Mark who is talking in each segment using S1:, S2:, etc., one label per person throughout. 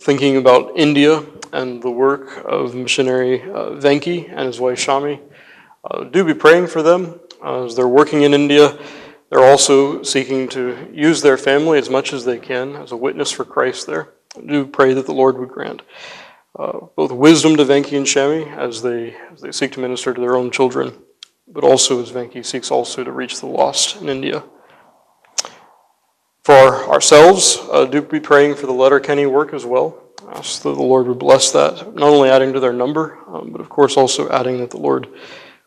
S1: thinking about
S2: India and the work of missionary uh, Venki and his wife Shami. Uh, do be praying for them uh, as they're working in India. They're also seeking to use their family as much as they can as a witness for Christ there. Do pray that the Lord would grant uh, both wisdom to Venki and Shami as they, as they seek to minister to their own children, but also as Venki seeks also to reach the lost in India. For ourselves, uh, do be praying for the Letterkenny work as well. Ask that the Lord would bless that, not only adding to their number, um, but of course also adding that the Lord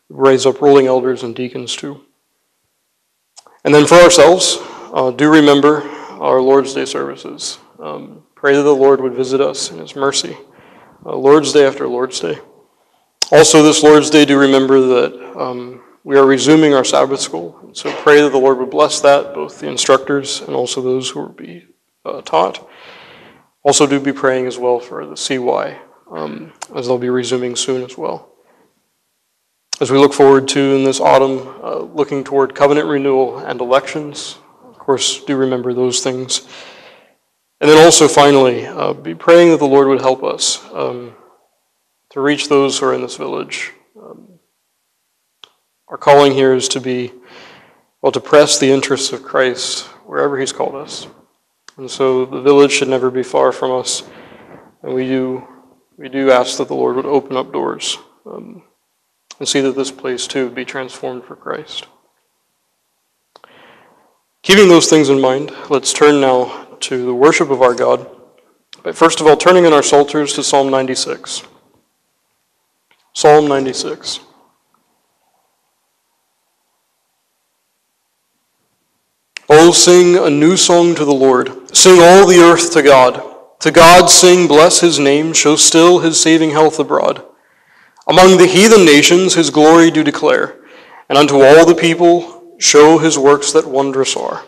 S2: raise up ruling elders and deacons too. And then for ourselves, uh, do remember our Lord's Day services. Um, pray that the Lord would visit us in His mercy, uh, Lord's Day after Lord's Day. Also, this Lord's Day, do remember that um, we are resuming our Sabbath school, so pray that the Lord would bless that, both the instructors and also those who will be uh, taught. Also, do be praying as well for the CY, um, as they'll be resuming soon as well. As we look forward to in this autumn, uh, looking toward covenant renewal and elections, of course, do remember those things. And then also, finally, uh, be praying that the Lord would help us um, to reach those who are in this village our calling here is to be, well, to press the interests of Christ wherever He's called us. And so the village should never be far from us. And we do, we do ask that the Lord would open up doors um, and see that this place too would be transformed for Christ. Keeping those things in mind, let's turn now to the worship of our God. But first of all, turning in our psalters to Psalm 96. Psalm 96. Oh, sing a new song to the Lord. Sing all the earth to God. To God sing, bless his name, show still his saving health abroad. Among the heathen nations his glory do declare, and unto all the people show his works that wondrous are.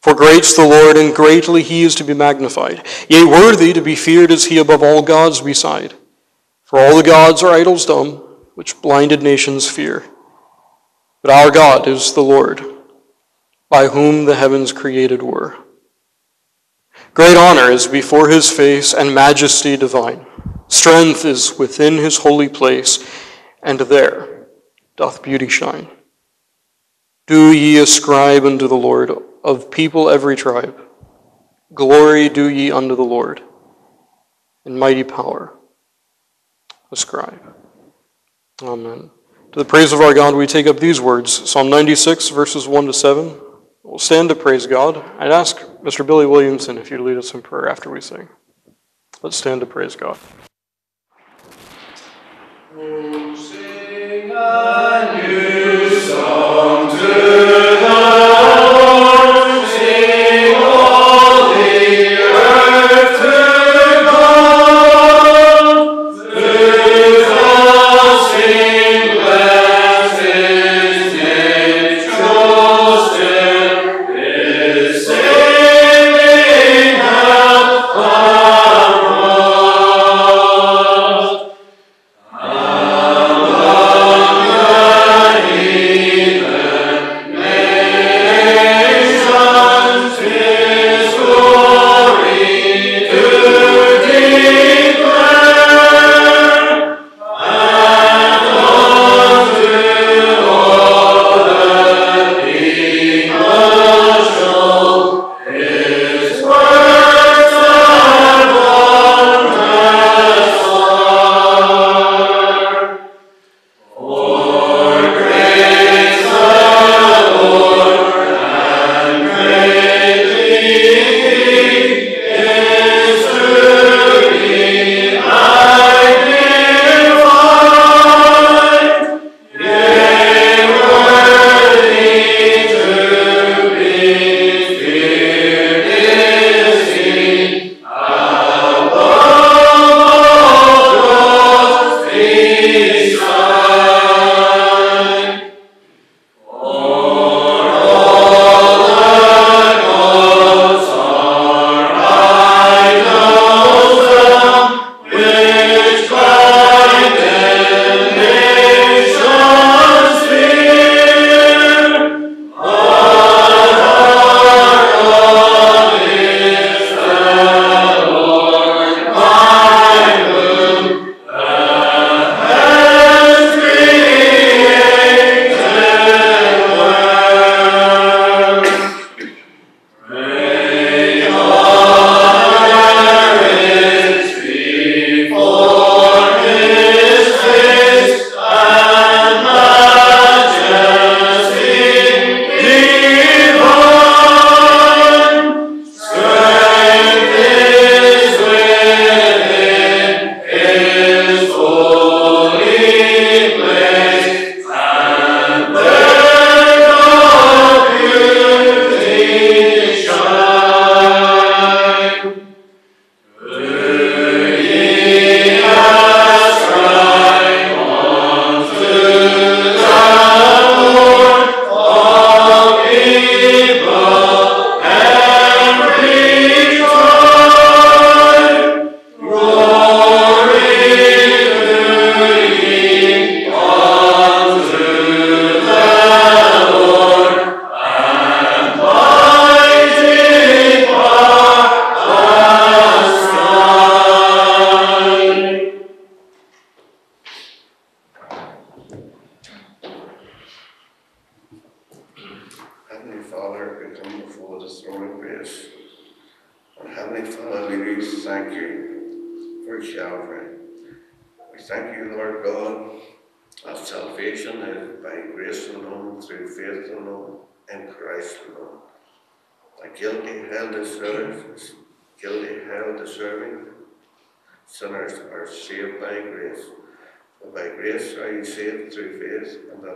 S2: For great's the Lord, and greatly he is to be magnified. Yea, worthy to be feared is he above all gods beside. For all the gods are idols dumb, which blinded nations fear. But our God is the Lord by whom the heavens created were. Great honor is before his face and majesty divine. Strength is within his holy place, and there doth beauty shine. Do ye ascribe unto the Lord of people every tribe. Glory do ye unto the Lord, and mighty power ascribe. Amen. To the praise of our God, we take up these words Psalm 96, verses 1 to 7. We'll stand to praise God. I'd ask Mr. Billy Williamson if you'd lead us in prayer after we sing. Let's stand to praise God.
S3: Oh, sing a new song to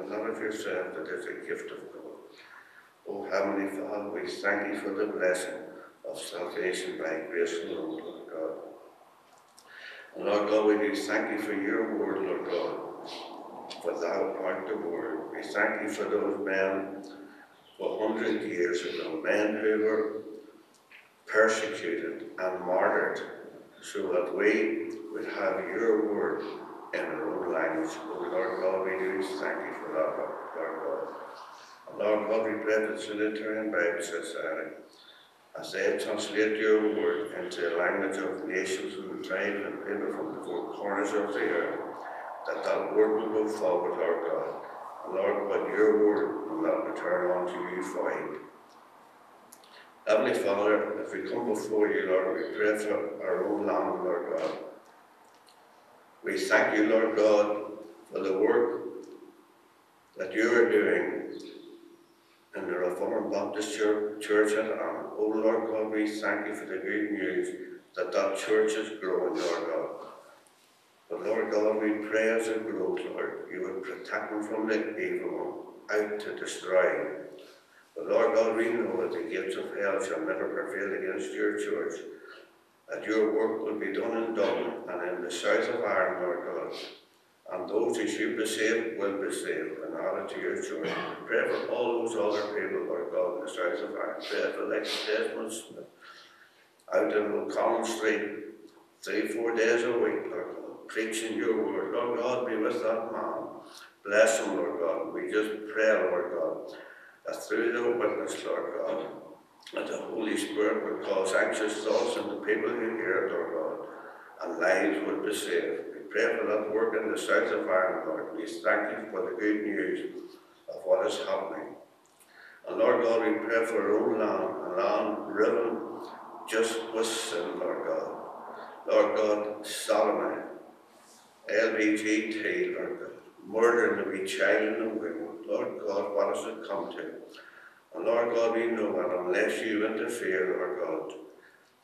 S3: none of you serve, but a gift of God. O oh, Heavenly Father, we thank you for the blessing of salvation by grace alone, Lord God. And Lord God, we do thank you for your word, Lord God, for thou art the word. We thank you for those men for hundred years ago, men who were persecuted and martyred, so that we would have your word in our own language. O oh, Lord God, we do thank you Allahu Akbar. Allahu Akbar beträgt the Trinitarian Bible Society. As they translate your word into the language of nations and tribes and people from the four corners of the earth, that that word will go forward, Lord God. Lord, but your word will not return unto you void. Heavenly Father, if we come before you, Lord, we pray for our own land, Lord God. We thank you, Lord God, for the work that you are doing in the Reformed Baptist Church at Arm. O Lord God, we thank you for the good news that that church is growing, Lord God. But Lord God, we pray as it grows, Lord, you would protect them from the evil one, out to destroy them. But Lord God, we know that the gates of hell shall never prevail against your church, that your work will be done in Dublin and in the south of Ireland, Lord God, and those who should be saved will be saved and honor to your children. Pray for all those other people, Lord God, in the South of Ireland. Pray for Lex Desmond out in O'Connell Street, three, four days a week, Lord God, preaching your word. Lord God, be with that man. Bless him, Lord God. We just pray, Lord God, that through the witness, Lord God, that the Holy Spirit would cause anxious thoughts in the people who hear it, Lord God, and lives would be saved pray for that work in the south of Ireland, Lord. We thank you for the good news of what is happening. And Lord God, we pray for our own land, a land riven just with sin, Lord God. Lord God, Solomon, LBGT, Lord God, murdering the wee child in the womb. Lord God, what does it come to? And Lord God, we know that unless you interfere, Lord God,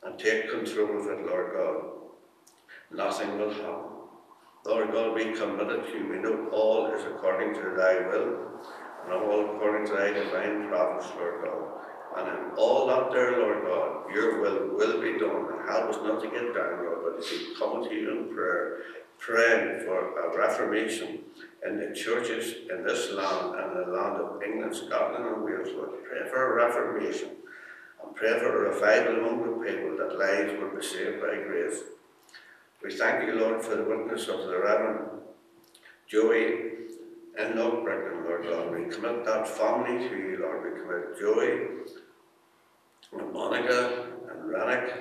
S3: and take control of it, Lord God, nothing will happen. Lord God, we commit it to you. We know all is according to thy will, and all according to thy divine providence, Lord God. And in all that there, Lord God, your will will be done. And help us not to get down, Lord, but to keep coming to you in prayer, praying for a reformation in the churches in this land and the land of England, Scotland, and Wales, Lord. Pray for a reformation and pray for a revival among the people that lives will be saved by grace. We thank you, Lord, for the witness of the Reverend Joey and Loughbrickland, Lord God. We commit that family to you, Lord. We commit Joey and Monica and Rennick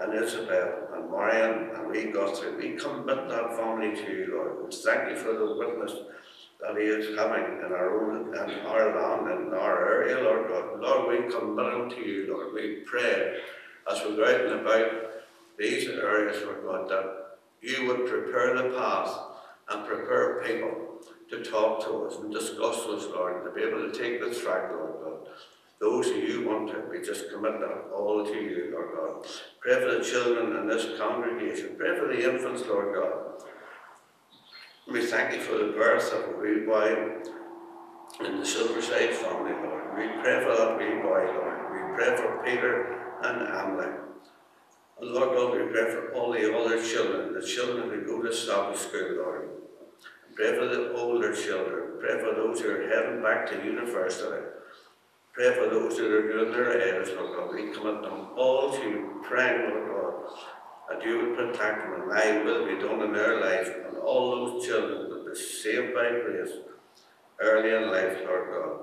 S3: and Isabel and Marion and Lee Guthrie. We commit that family to you, Lord. We thank you for the witness that he is coming in our own in our land and our area, Lord God. Lord, we commit him to you, Lord. We pray as we go out and about these are areas where God that you would prepare the path and prepare people to talk to us and discuss us, Lord, to be able to take the track, Lord God. Those who you want to, we just commit that all to you, Lord God. Pray for the children in this congregation. Pray for the infants, Lord God. We thank you for the birth of a wee boy in the Silverside family, Lord. We pray for that wee boy, Lord. We pray for Peter and Emily. And Lord God, we pray for all the older children, the children who go to Sabbath school, Lord. Pray for the older children. Pray for those who are heading back to university. Pray for those who are doing their A's, Lord God. We commit them all to you, praying, Lord God, that you would protect them and thy will be done in their life and all those children that are saved by grace early in life, Lord God.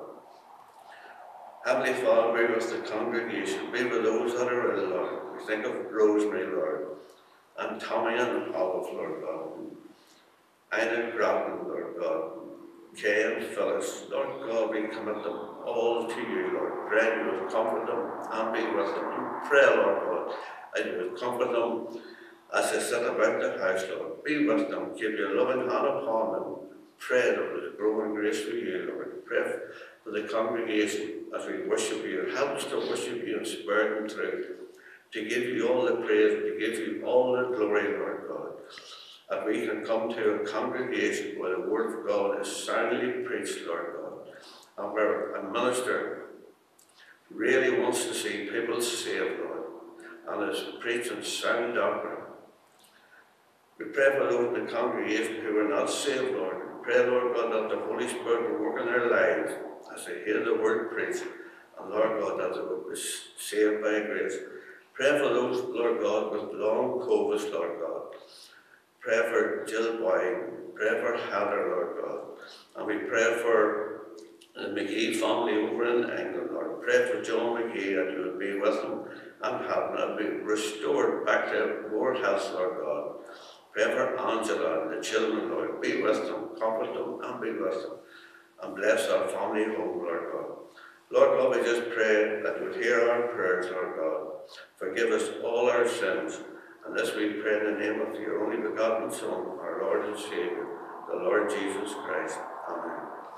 S3: Heavenly Father, be with the congregation, be with those that are the Lord. We think of Rosemary, Lord, and Tommy and Olive, Lord God, Ina Grattan, Lord God, Kay and Phyllis, Lord God, we commit them all to you, Lord. Pray you will comfort them and be with them. We pray, Lord God, and you will comfort them as they sit about the house, Lord. Be with them, give your loving hand upon them. Pray, Lord, with growing grace for you, Lord. Pray for the congregation as we worship you. Help us to worship you in spirit and truth to give you all the praise, to give you all the glory, Lord God. That we can come to a congregation where the word of God is soundly preached, Lord God, and where a minister really wants to see people saved, Lord, and is preaching sound doctrine. We pray for those in the congregation who are not saved, Lord. We pray, Lord God, that the Holy Spirit will work in their lives as they hear the word preached, and Lord God, that they will be saved by grace. Pray for those, Lord God, with long COVIDs, Lord God. Pray for Jill Boyne. Pray for Heather, Lord God. And we pray for the uh, McGee family over in England, Lord. Pray for John McGee that you would be with him and have it be restored back to more health, Lord God. Pray for Angela and the children, Lord. Be with them, comfort them, and be with them. And bless our family home, Lord God. Lord God, we just pray that you would hear our prayers, Lord God. Forgive us all our sins, and this we pray in the name of your only begotten Son, our Lord and Saviour, the Lord Jesus Christ. Amen.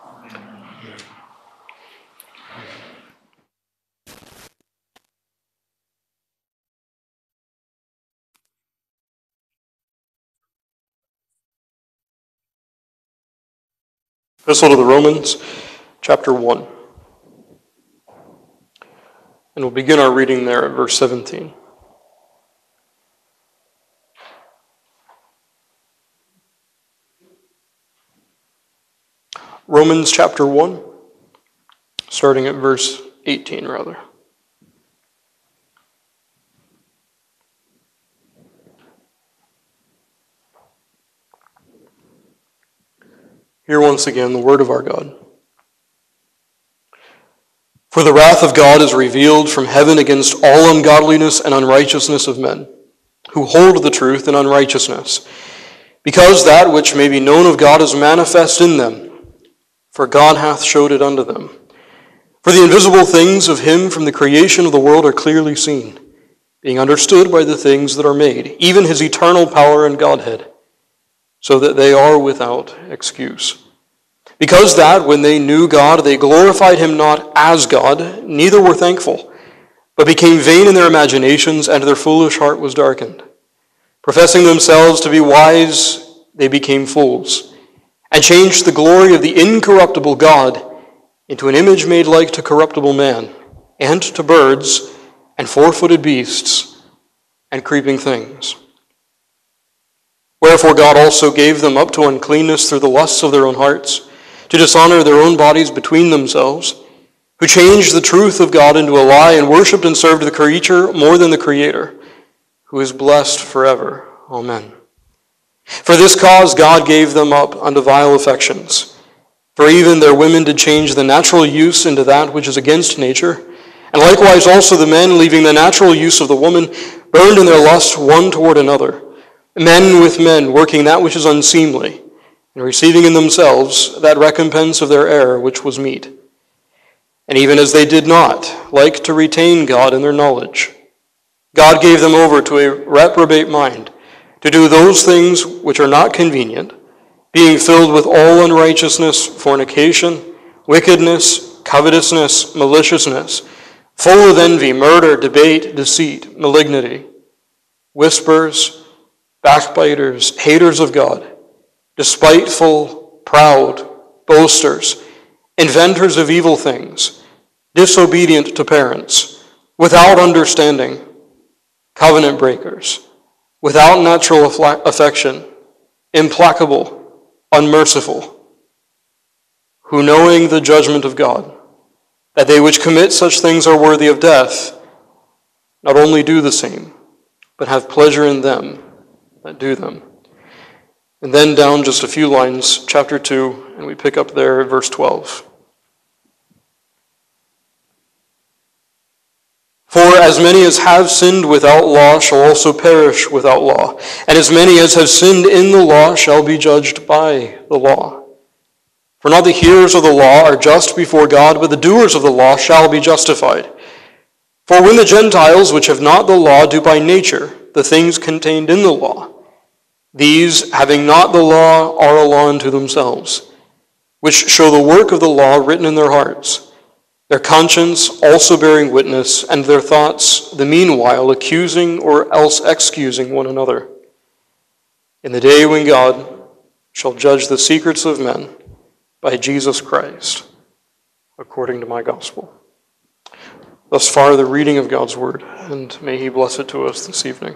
S3: Amen.
S1: Epistle to
S2: the Romans, chapter 1. And we'll begin our reading there at verse 17. Romans chapter 1, starting at verse 18, rather. Here once again the word of our God.
S3: For the wrath of God is
S2: revealed from heaven against all ungodliness and unrighteousness of men, who hold the truth in unrighteousness, because that which may be known of God is manifest in them, for God hath showed it unto them. For the invisible things of him from the creation of the world are clearly seen, being understood by the things that are made, even his eternal power and Godhead, so that they are without excuse. Because that, when they knew God, they glorified him not as God, neither were thankful, but became vain in their imaginations, and their foolish heart was darkened. Professing themselves to be wise, they became fools, and changed the glory of the incorruptible God into an image made like to corruptible man, and to birds, and four footed beasts, and creeping things. Wherefore God also gave them up to uncleanness through the lusts of their own hearts to dishonor their own bodies between themselves, who changed the truth of God into a lie and worshiped and served the creature more than the Creator, who is blessed forever. Amen. For this cause God gave them up unto vile affections. For even their women did change the natural use into that which is against nature. And likewise also the men, leaving the natural use of the woman, burned in their lust one toward another, men with men, working that which is unseemly and receiving in themselves that recompense of their error which was meet. And even as they did not like to retain God in their knowledge, God gave them over to a reprobate mind to do those things which are not convenient, being filled with all unrighteousness, fornication, wickedness, covetousness, maliciousness, full of envy, murder, debate, deceit, malignity, whispers, backbiters, haters of God despiteful, proud, boasters, inventors of evil things, disobedient to parents, without understanding, covenant breakers, without natural affection, implacable, unmerciful, who knowing the judgment of God, that they which commit such things are worthy of death, not only do the same, but have pleasure in them that do them. And then down just a few lines, chapter 2, and we pick up there at verse 12. For as many as have sinned without law shall also perish without law, and as many as have sinned in the law shall be judged by the law. For not the hearers of the law are just before God, but the doers of the law shall be justified. For when the Gentiles, which have not the law, do by nature the things contained in the law, these, having not the law, are a law unto themselves, which show the work of the law written in their hearts, their conscience also bearing witness, and their thoughts, the meanwhile, accusing or else excusing one another. In the day when God shall judge the secrets of men by Jesus Christ, according to my gospel. Thus far, the reading of God's word, and may He bless it to us this evening.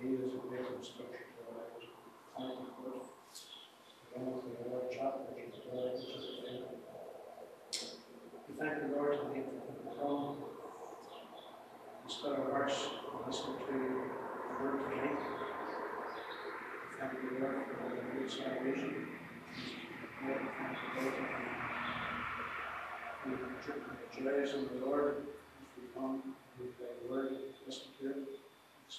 S4: was We thank the Lord and the Home. We spent hearts listening to the word tonight. We thank the Lord for the good salvation. We thank the Lord for the joys in the Lord. We come with the word, listen to it. It's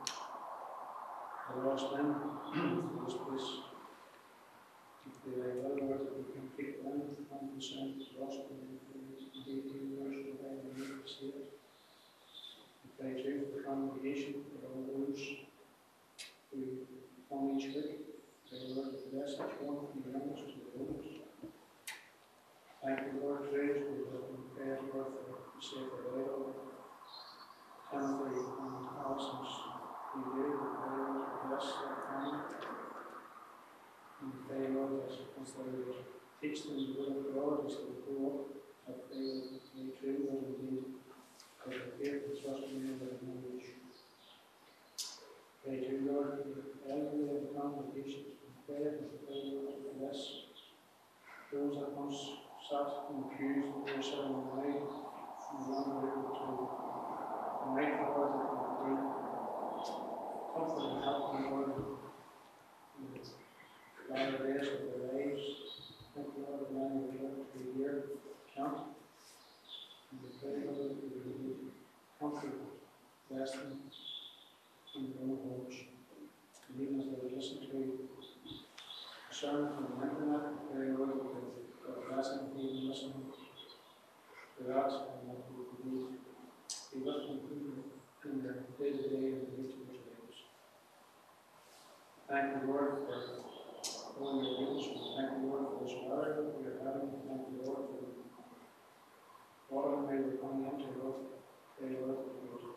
S4: I'll them this place. If they are words that we can pick one from the sentence, ask them if they do worship the way they need us here. the congregation, those who each week, they work the message one from the youngest to the oldest. Thank you, Lord, we have been prayed for the Savior Lord, Timothy and Allison's in the day of the reconciliation, teach them the will of God as the poor have failed, may tremble indeed, be the fear trust in their knowledge. Pray to God, the elderly of the congregation, prepare for the failure of this. Those that once sat confused in their ceremony, no longer able to. Make the Lord the hopefully help them more in this latter of their age. Thank you, Lord, the year count. And we pray, Lord, that you would comfortable, bless in and own homes. And even as they listen to a sermon from the internet, pray, Lord, that God bless them, even listening to that, and that you be with them in their day to day and Thank you, Lord, for all your wisdom. Thank you, Lord, for this word that we are having. Thank you, Lord, for the water that we are coming into, Lord. Thank you, Lord, for your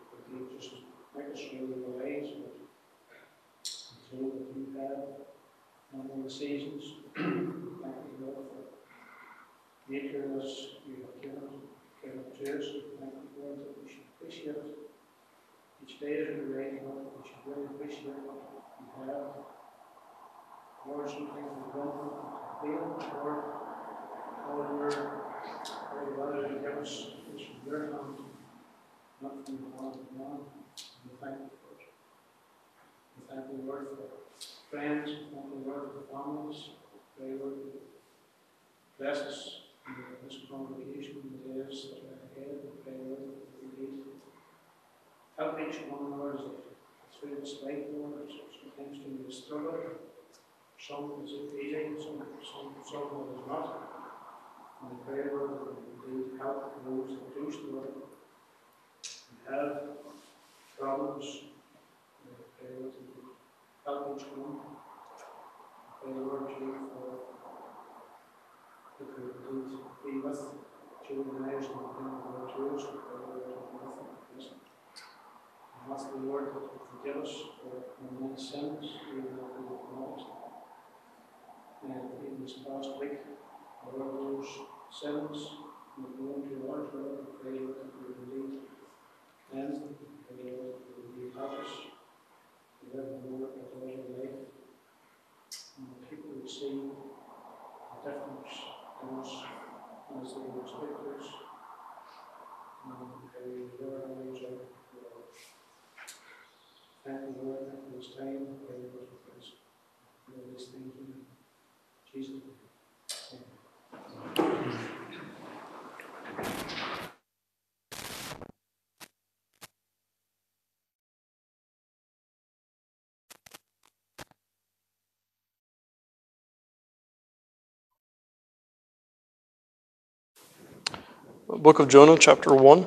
S2: book of Jonah, chapter 1.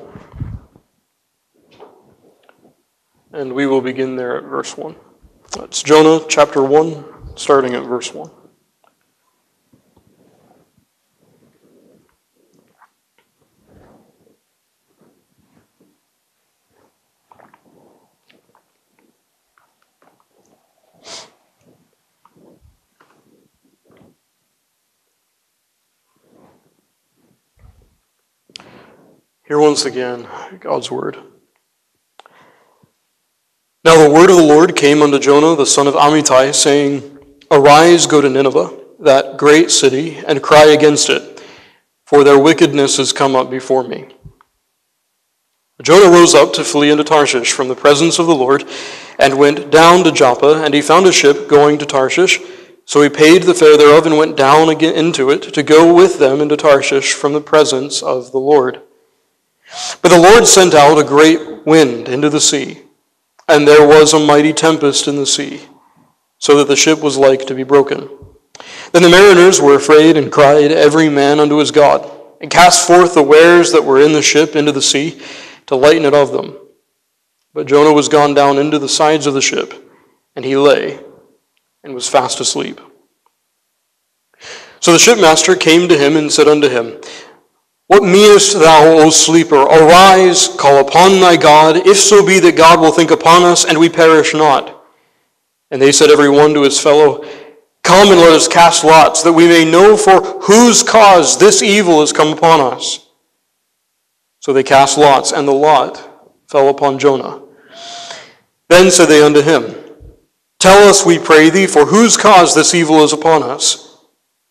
S2: And we will begin there at verse 1. That's Jonah, chapter 1, starting at verse 1. Here once again God's word. Now the word of the Lord came unto Jonah the son of Amittai, saying, Arise, go to Nineveh, that great city, and cry against it, for their wickedness is come up before me. Jonah rose up to flee into Tarshish from the presence of the Lord, and went down to Joppa, and he found a ship going to Tarshish. So he paid the fare thereof, and went down again into it to go with them into Tarshish from the presence of the Lord. But the Lord sent out a great wind into the sea, and there was a mighty tempest in the sea, so that the ship was like to be broken. Then the mariners were afraid and cried, every man unto his God, and cast forth the wares that were in the ship into the sea, to lighten it of them. But Jonah was gone down into the sides of the ship, and he lay and was fast asleep. So the shipmaster came to him and said unto him, what meanest thou, O sleeper? Arise, call upon thy God, if so be that God will think upon us, and we perish not. And they said every one to his fellow, Come and let us cast lots, that we may know for whose cause this evil has come upon us. So they cast lots, and the lot fell upon Jonah. Then said they unto him, Tell us, we pray thee, for whose cause this evil is upon us.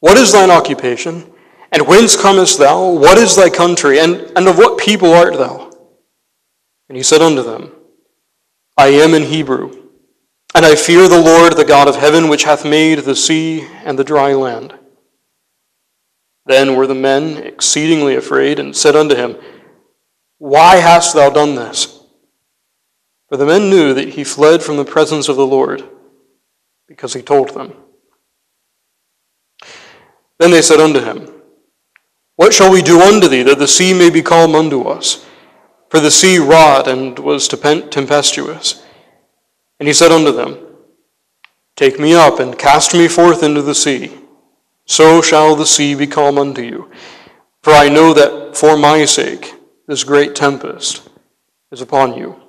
S2: What is thine occupation? And whence comest thou? What is thy country? And, and of what people art thou? And he said unto them, I am an Hebrew, and I fear the Lord, the God of heaven, which hath made the sea and the dry land. Then were the men exceedingly afraid, and said unto him, Why hast thou done this? For the men knew that he fled from the presence of the Lord, because he told them. Then they said unto him, what shall we do unto thee, that the sea may be calm unto us? For the sea wrought and was tempestuous. And he said unto them, Take me up and cast me forth into the sea. So shall the sea be calm unto you. For I know that for my sake this great tempest is upon you.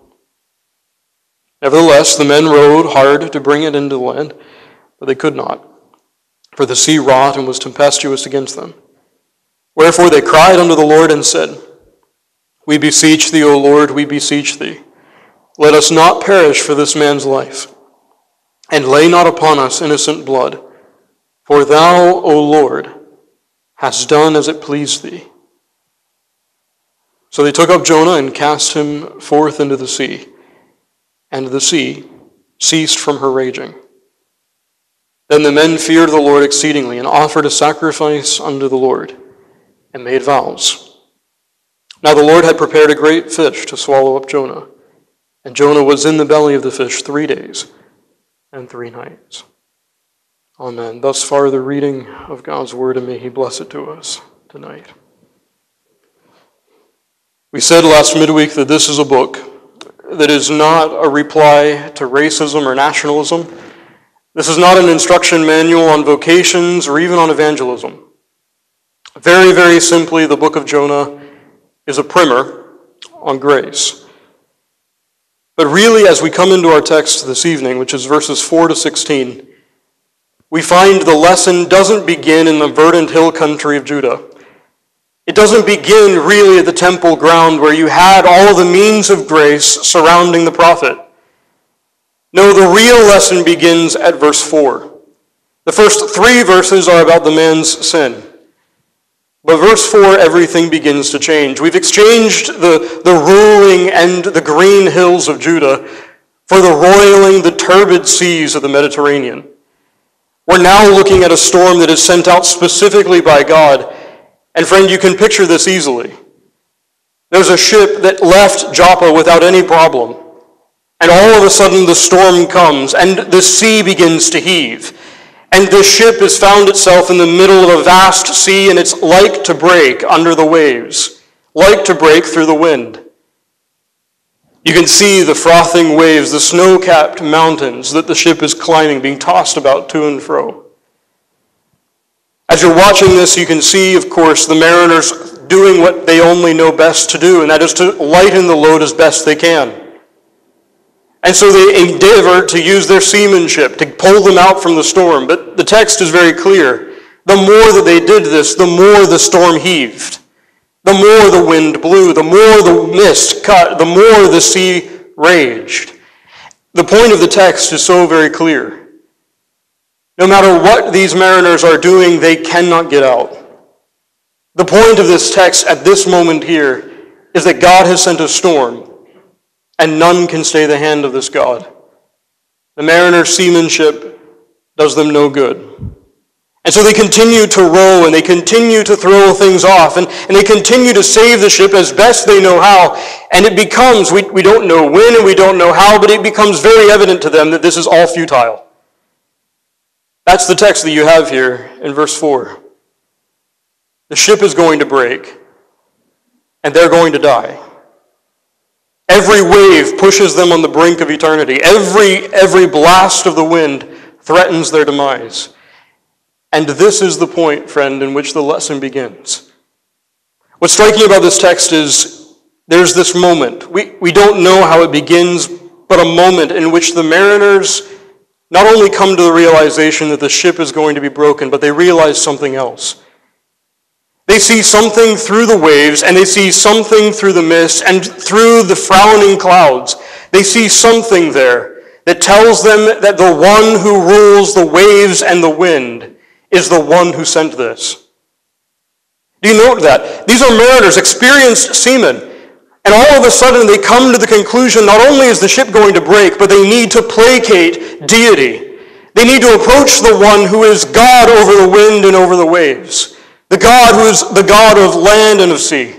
S2: Nevertheless, the men rowed hard to bring it into the land, but they could not, for the sea wrought and was tempestuous against them. Wherefore they cried unto the Lord and said, We beseech thee, O Lord, we beseech thee. Let us not perish for this man's life, and lay not upon us innocent blood. For thou, O Lord, hast done as it pleased thee. So they took up Jonah and cast him forth into the sea, and the sea ceased from her raging. Then the men feared the Lord exceedingly, and offered a sacrifice unto the Lord and made vows. Now the Lord had prepared a great fish to swallow up Jonah, and Jonah was in the belly of the fish three days and three nights. Amen. Thus far, the reading of God's word, and may He bless it to us tonight. We said last midweek that this is a book that is not a reply to racism or nationalism. This is not an instruction manual on vocations or even on evangelism. Very, very simply, the book of Jonah is a primer on grace. But really, as we come into our text this evening, which is verses 4 to 16, we find the lesson doesn't begin in the verdant hill country of Judah. It doesn't begin really at the temple ground where you had all of the means of grace surrounding the prophet. No, the real lesson begins at verse 4. The first three verses are about the man's sin. But verse 4, everything begins to change. We've exchanged the, the ruling and the green hills of Judah for the roiling, the turbid seas of the Mediterranean. We're now looking at a storm that is sent out specifically by God. And friend, you can picture this easily. There's a ship that left Joppa without any problem. And all of a sudden, the storm comes, and the sea begins to heave. And this ship has found itself in the middle of a vast sea, and it's like to break under the waves, like to break through the wind. You can see the frothing waves, the snow capped mountains that the ship is climbing, being tossed about to and fro. As you're watching this, you can see, of course, the mariners doing what they only know best to do, and that is to lighten the load as best they can. And so they endeavor to use their seamanship to pull them out from the storm. But the text is very clear. The more that they did this, the more the storm heaved. The more the wind blew, the more the mist cut, the more the sea raged. The point of the text is so very clear. No matter what these mariners are doing, they cannot get out. The point of this text at this moment here is that God has sent a storm, and none can stay the hand of this God. The mariner's seamanship does them no good. And so they continue to row and they continue to throw things off and, and they continue to save the ship as best they know how. And it becomes, we, we don't know when and we don't know how, but it becomes very evident to them that this is all futile. That's the text that you have here in verse 4. The ship is going to break and they're going to die. Every wave pushes them on the brink of eternity. Every, every blast of the wind threatens their demise. And this is the point, friend, in which the lesson begins. What's striking about this text is there's this moment. We, we don't know how it begins, but a moment in which the mariners not only come to the realization that the ship is going to be broken, but they realize something else. They see something through the waves, and they see something through the mist, and through the frowning clouds. They see something there that tells them that the one who rules the waves and the wind is the one who sent this. Do you note that? These are mariners, experienced seamen. And all of a sudden, they come to the conclusion not only is the ship going to break, but they need to placate deity. They need to approach the one who is God over the wind and over the waves the God who is the God of land and of sea.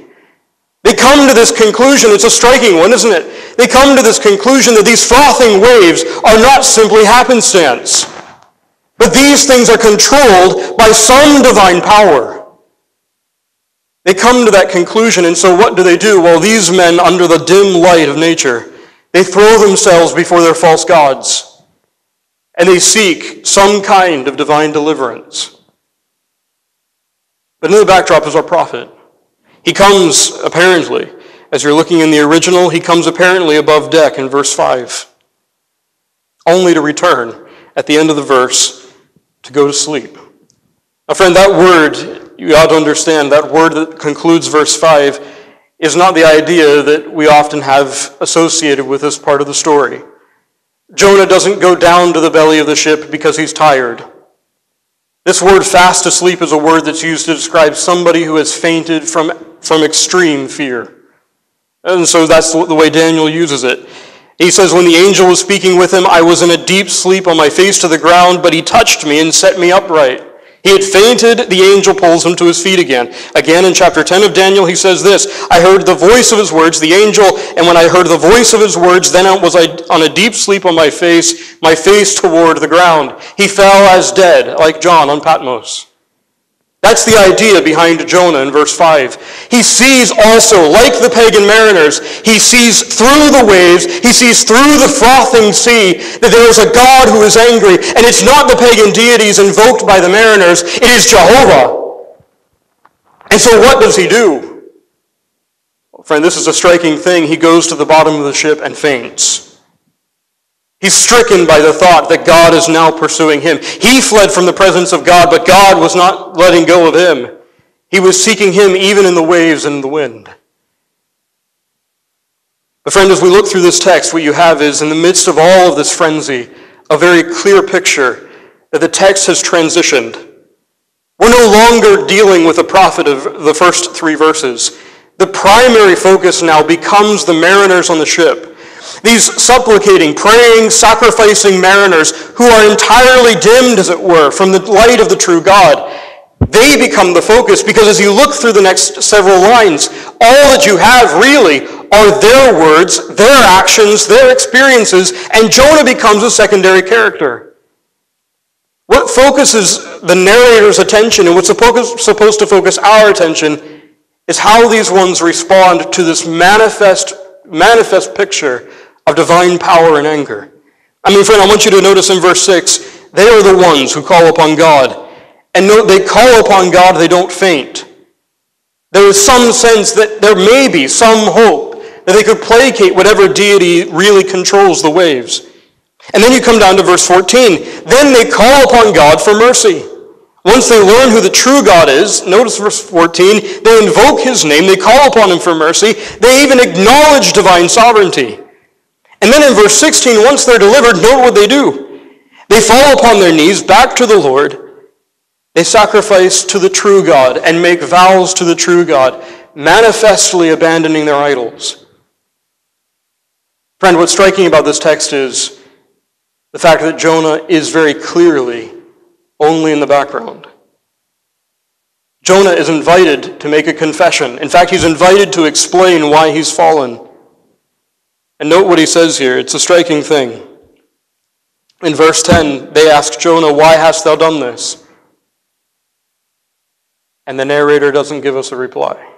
S2: They come to this conclusion, it's a striking one, isn't it? They come to this conclusion that these frothing waves are not simply happenstance, but these things are controlled by some divine power. They come to that conclusion, and so what do they do? Well, these men, under the dim light of nature, they throw themselves before their false gods, and they seek some kind of divine deliverance. But in the backdrop is our prophet. He comes apparently, as you're looking in the original, he comes apparently above deck in verse 5, only to return at the end of the verse to go to sleep. Now, friend, that word, you ought to understand, that word that concludes verse 5 is not the idea that we often have associated with this part of the story. Jonah doesn't go down to the belly of the ship because he's tired. This word fast asleep is a word that's used to describe somebody who has fainted from, from extreme fear. And so that's the way Daniel uses it. He says, When the angel was speaking with him, I was in a deep sleep on my face to the ground, but he touched me and set me upright. He had fainted, the angel pulls him to his feet again. Again in chapter 10 of Daniel, he says this I heard the voice of his words, the angel, and when I heard the voice of his words, then was I on a deep sleep on my face, my face toward the ground. He fell as dead, like John on Patmos. That's the idea behind Jonah in verse 5. He sees also, like the pagan mariners, he sees through the waves, he sees through the frothing sea that there is a God who is angry. And it's not the pagan deities invoked by the mariners, it is Jehovah. And so what does he do? friend, this is a striking thing. He goes to the bottom of the ship and faints. He's stricken by the thought that God is now pursuing him. He fled from the presence of God, but God was not letting go of him. He was seeking him even in the waves and the wind. But, friend, as we look through this text, what you have is, in the midst of all of this frenzy, a very clear picture that the text has transitioned. We're no longer dealing with the prophet of the first three verses. The primary focus now becomes the mariners on the ship these supplicating, praying, sacrificing mariners who are entirely dimmed, as it were, from the light of the true God, they become the focus because as you look through the next several lines, all that you have really are their words, their actions, their experiences, and Jonah becomes a secondary character. What focuses the narrator's attention and what's supposed to focus our attention is how these ones respond to this manifest, manifest picture of divine power and anger. I mean, friend, I want you to notice in verse 6 they are the ones who call upon God. And note, they call upon God, they don't faint. There is some sense that there may be some hope that they could placate whatever deity really controls the waves. And then you come down to verse 14. Then they call upon God for mercy. Once they learn who the true God is, notice verse 14, they invoke his name, they call upon him for mercy, they even acknowledge divine sovereignty. And then in verse 16, once they're delivered, note what they do. They fall upon their knees back to the Lord. They sacrifice to the true God and make vows to the true God, manifestly abandoning their idols. Friend, what's striking about this text is the fact that Jonah is very clearly only in the background. Jonah is invited to make a confession. In fact, he's invited to explain why he's fallen. And note what he says here. It's a striking thing. In verse 10, they ask Jonah, Why hast thou done this? And the narrator doesn't give us a reply.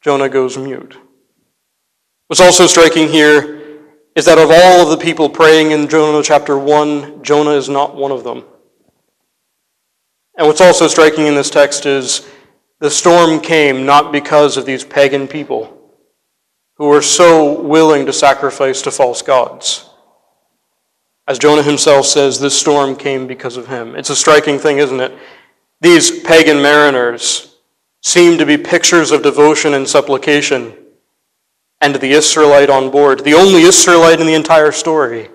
S2: Jonah goes mute. What's also striking here is that of all of the people praying in Jonah chapter 1, Jonah is not one of them. And what's also striking in this text is the storm came not because of these pagan people who were so willing to sacrifice to false gods. As Jonah himself says, this storm came because of him. It's a striking thing, isn't it? These pagan mariners seem to be pictures of devotion and supplication. And the Israelite on board, the only Israelite in the entire story,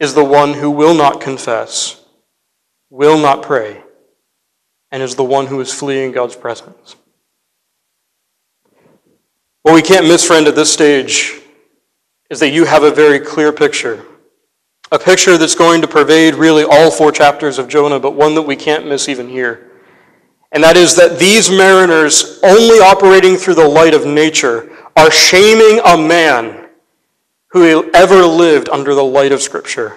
S2: is the one who will not confess, will not pray, and is the one who is fleeing God's presence. What we can't miss, friend, at this stage is that you have a very clear picture. A picture that's going to pervade really all four chapters of Jonah, but one that we can't miss even here. And that is that these mariners, only operating through the light of nature, are shaming a man who ever lived under the light of Scripture.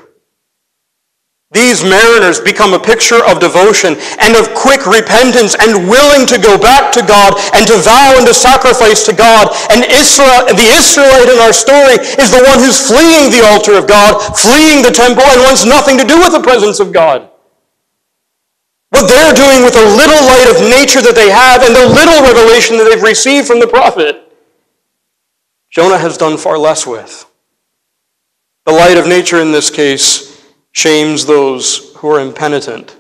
S2: These mariners become a picture of devotion and of quick repentance and willing to go back to God and to vow and to sacrifice to God. And Israel, the Israelite in our story is the one who's fleeing the altar of God, fleeing the temple, and wants nothing to do with the presence of God. What they're doing with the little light of nature that they have and the little revelation that they've received from the prophet, Jonah has done far less with. The light of nature in this case shames those who are impenitent,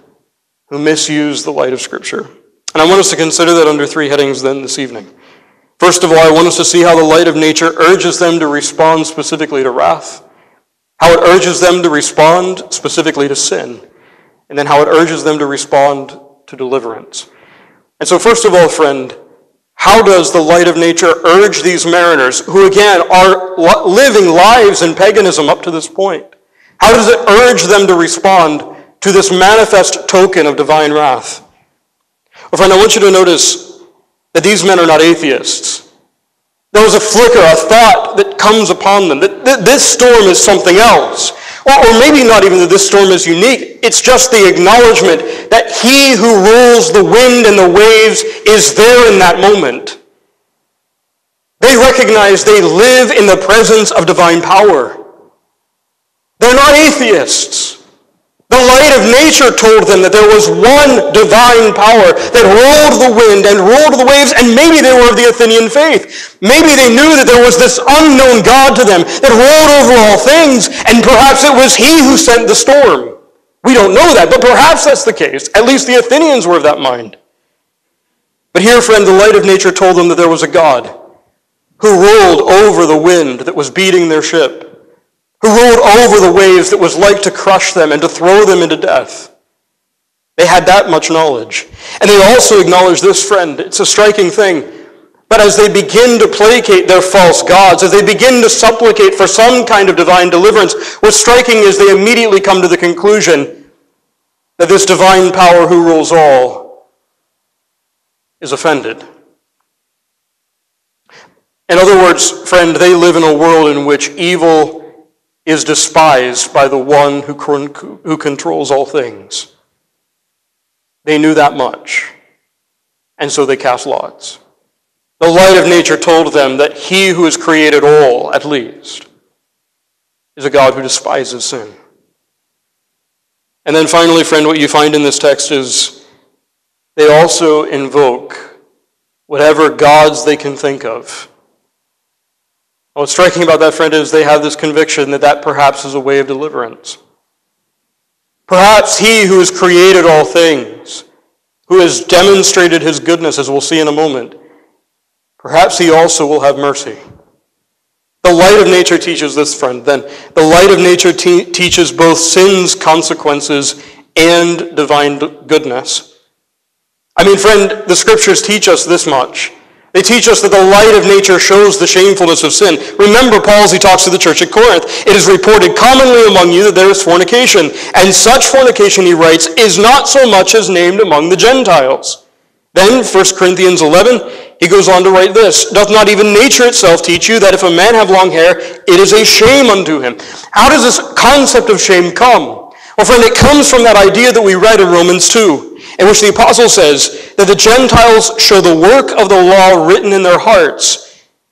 S2: who misuse the light of Scripture. And I want us to consider that under three headings then this evening. First of all, I want us to see how the light of nature urges them to respond specifically to wrath, how it urges them to respond specifically to sin, and then how it urges them to respond to deliverance. And so, first of all, friend, how does the light of nature urge these mariners, who again are living lives in paganism up to this point, how does it urge them to respond to this manifest token of divine wrath? Well, friend, I want you to notice that these men are not atheists. There was a flicker, a thought that comes upon them that, this storm is something else. Or, or maybe not even that this storm is unique. It's just the acknowledgement that he who rules the wind and the waves is there in that moment. They recognize they live in the presence of divine power. They're not atheists. The light of nature told them that there was one divine power that ruled the wind and ruled the waves, and maybe they were of the Athenian faith. Maybe they knew that there was this unknown God to them that ruled over all things, and perhaps it was he who sent the storm. We don't know that, but perhaps that's the case. At least the Athenians were of that mind. But here, friend, the light of nature told them that there was a God who ruled over the wind that was beating their ship who rode over the waves that was like to crush them and to throw them into death. They had that much knowledge. And they also acknowledge this friend. It's a striking thing. But as they begin to placate their false gods, as they begin to supplicate for some kind of divine deliverance, what's striking is they immediately come to the conclusion that this divine power who rules all is offended. In other words, friend, they live in a world in which evil is despised by the one who, who controls all things. They knew that much, and so they cast lots. The light of nature told them that he who has created all, at least, is a God who despises sin. And then finally, friend, what you find in this text is they also invoke whatever gods they can think of What's striking about that, friend, is they have this conviction that that perhaps is a way of deliverance. Perhaps he who has created all things, who has demonstrated his goodness, as we'll see in a moment, perhaps he also will have mercy. The light of nature teaches this, friend, then. The light of nature te- teaches both sin's consequences and divine goodness. I mean, friend, the scriptures teach us this much they teach us that the light of nature shows the shamefulness of sin. Remember, Paul, as he talks to the church at Corinth, it is reported commonly among you that there is fornication. And such fornication, he writes, is not so much as named among the Gentiles. Then, 1 Corinthians 11, he goes on to write this Doth not even nature itself teach you that if a man have long hair, it is a shame unto him? How does this concept of shame come? Well, friend, it comes from that idea that we read in Romans 2 in which the apostle says that the Gentiles show the work of the law written in their hearts,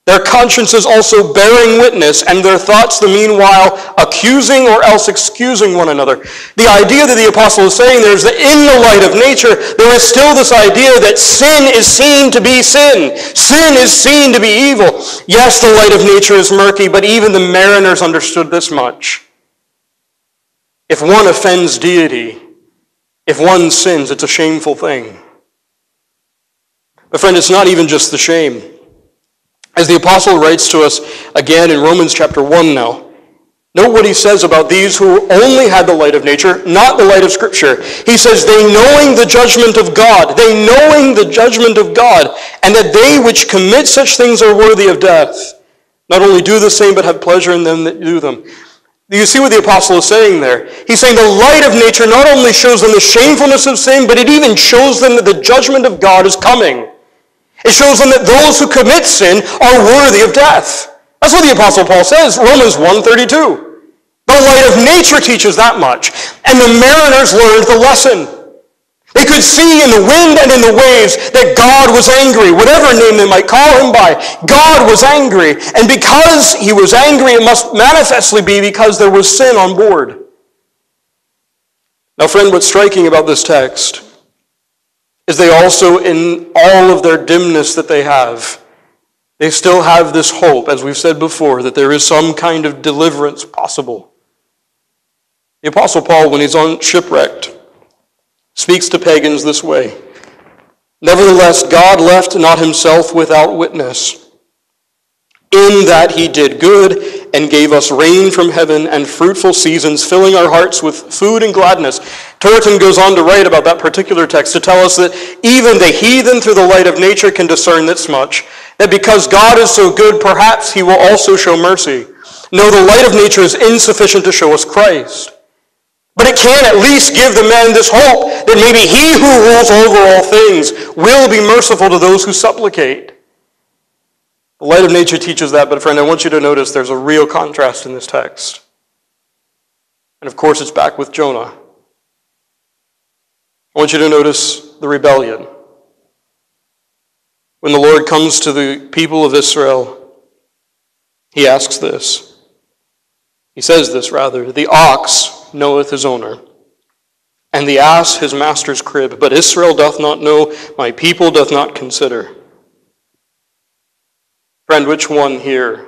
S2: their consciences also bearing witness, and their thoughts the meanwhile accusing or else excusing one another. The idea that the apostle is saying there is that in the light of nature, there is still this idea that sin is seen to be sin. Sin is seen to be evil. Yes, the light of nature is murky, but even the mariners understood this much. If one offends deity, if one sins, it's a shameful thing. But, friend, it's not even just the shame. As the apostle writes to us again in Romans chapter 1 now, note what he says about these who only had the light of nature, not the light of Scripture. He says, They knowing the judgment of God, they knowing the judgment of God, and that they which commit such things are worthy of death, not only do the same, but have pleasure in them that do them. Do you see what the apostle is saying there? He's saying the light of nature not only shows them the shamefulness of sin, but it even shows them that the judgment of God is coming. It shows them that those who commit sin are worthy of death. That's what the apostle Paul says, Romans 1:32. The light of nature teaches that much, and the mariners learned the lesson. They could see in the wind and in the waves that God was angry, whatever name they might call him by. God was angry. And because he was angry, it must manifestly be because there was sin on board. Now, friend, what's striking about this text is they also, in all of their dimness that they have, they still have this hope, as we've said before, that there is some kind of deliverance possible. The Apostle Paul, when he's on shipwrecked, speaks to pagans this way Nevertheless, God left not himself without witness, in that he did good and gave us rain from heaven and fruitful seasons, filling our hearts with food and gladness. Turretin goes on to write about that particular text to tell us that even the heathen through the light of nature can discern this much that because God is so good, perhaps he will also show mercy. No, the light of nature is insufficient to show us Christ. But it can at least give the men this hope that maybe he who rules over all things will be merciful to those who supplicate. The light of nature teaches that, but friend, I want you to notice there's a real contrast in this text. And of course, it's back with Jonah. I want you to notice the rebellion. When the Lord comes to the people of Israel, he asks this. He says this, rather The ox knoweth his owner, and the ass his master's crib. But Israel doth not know, my people doth not consider. Friend, which one here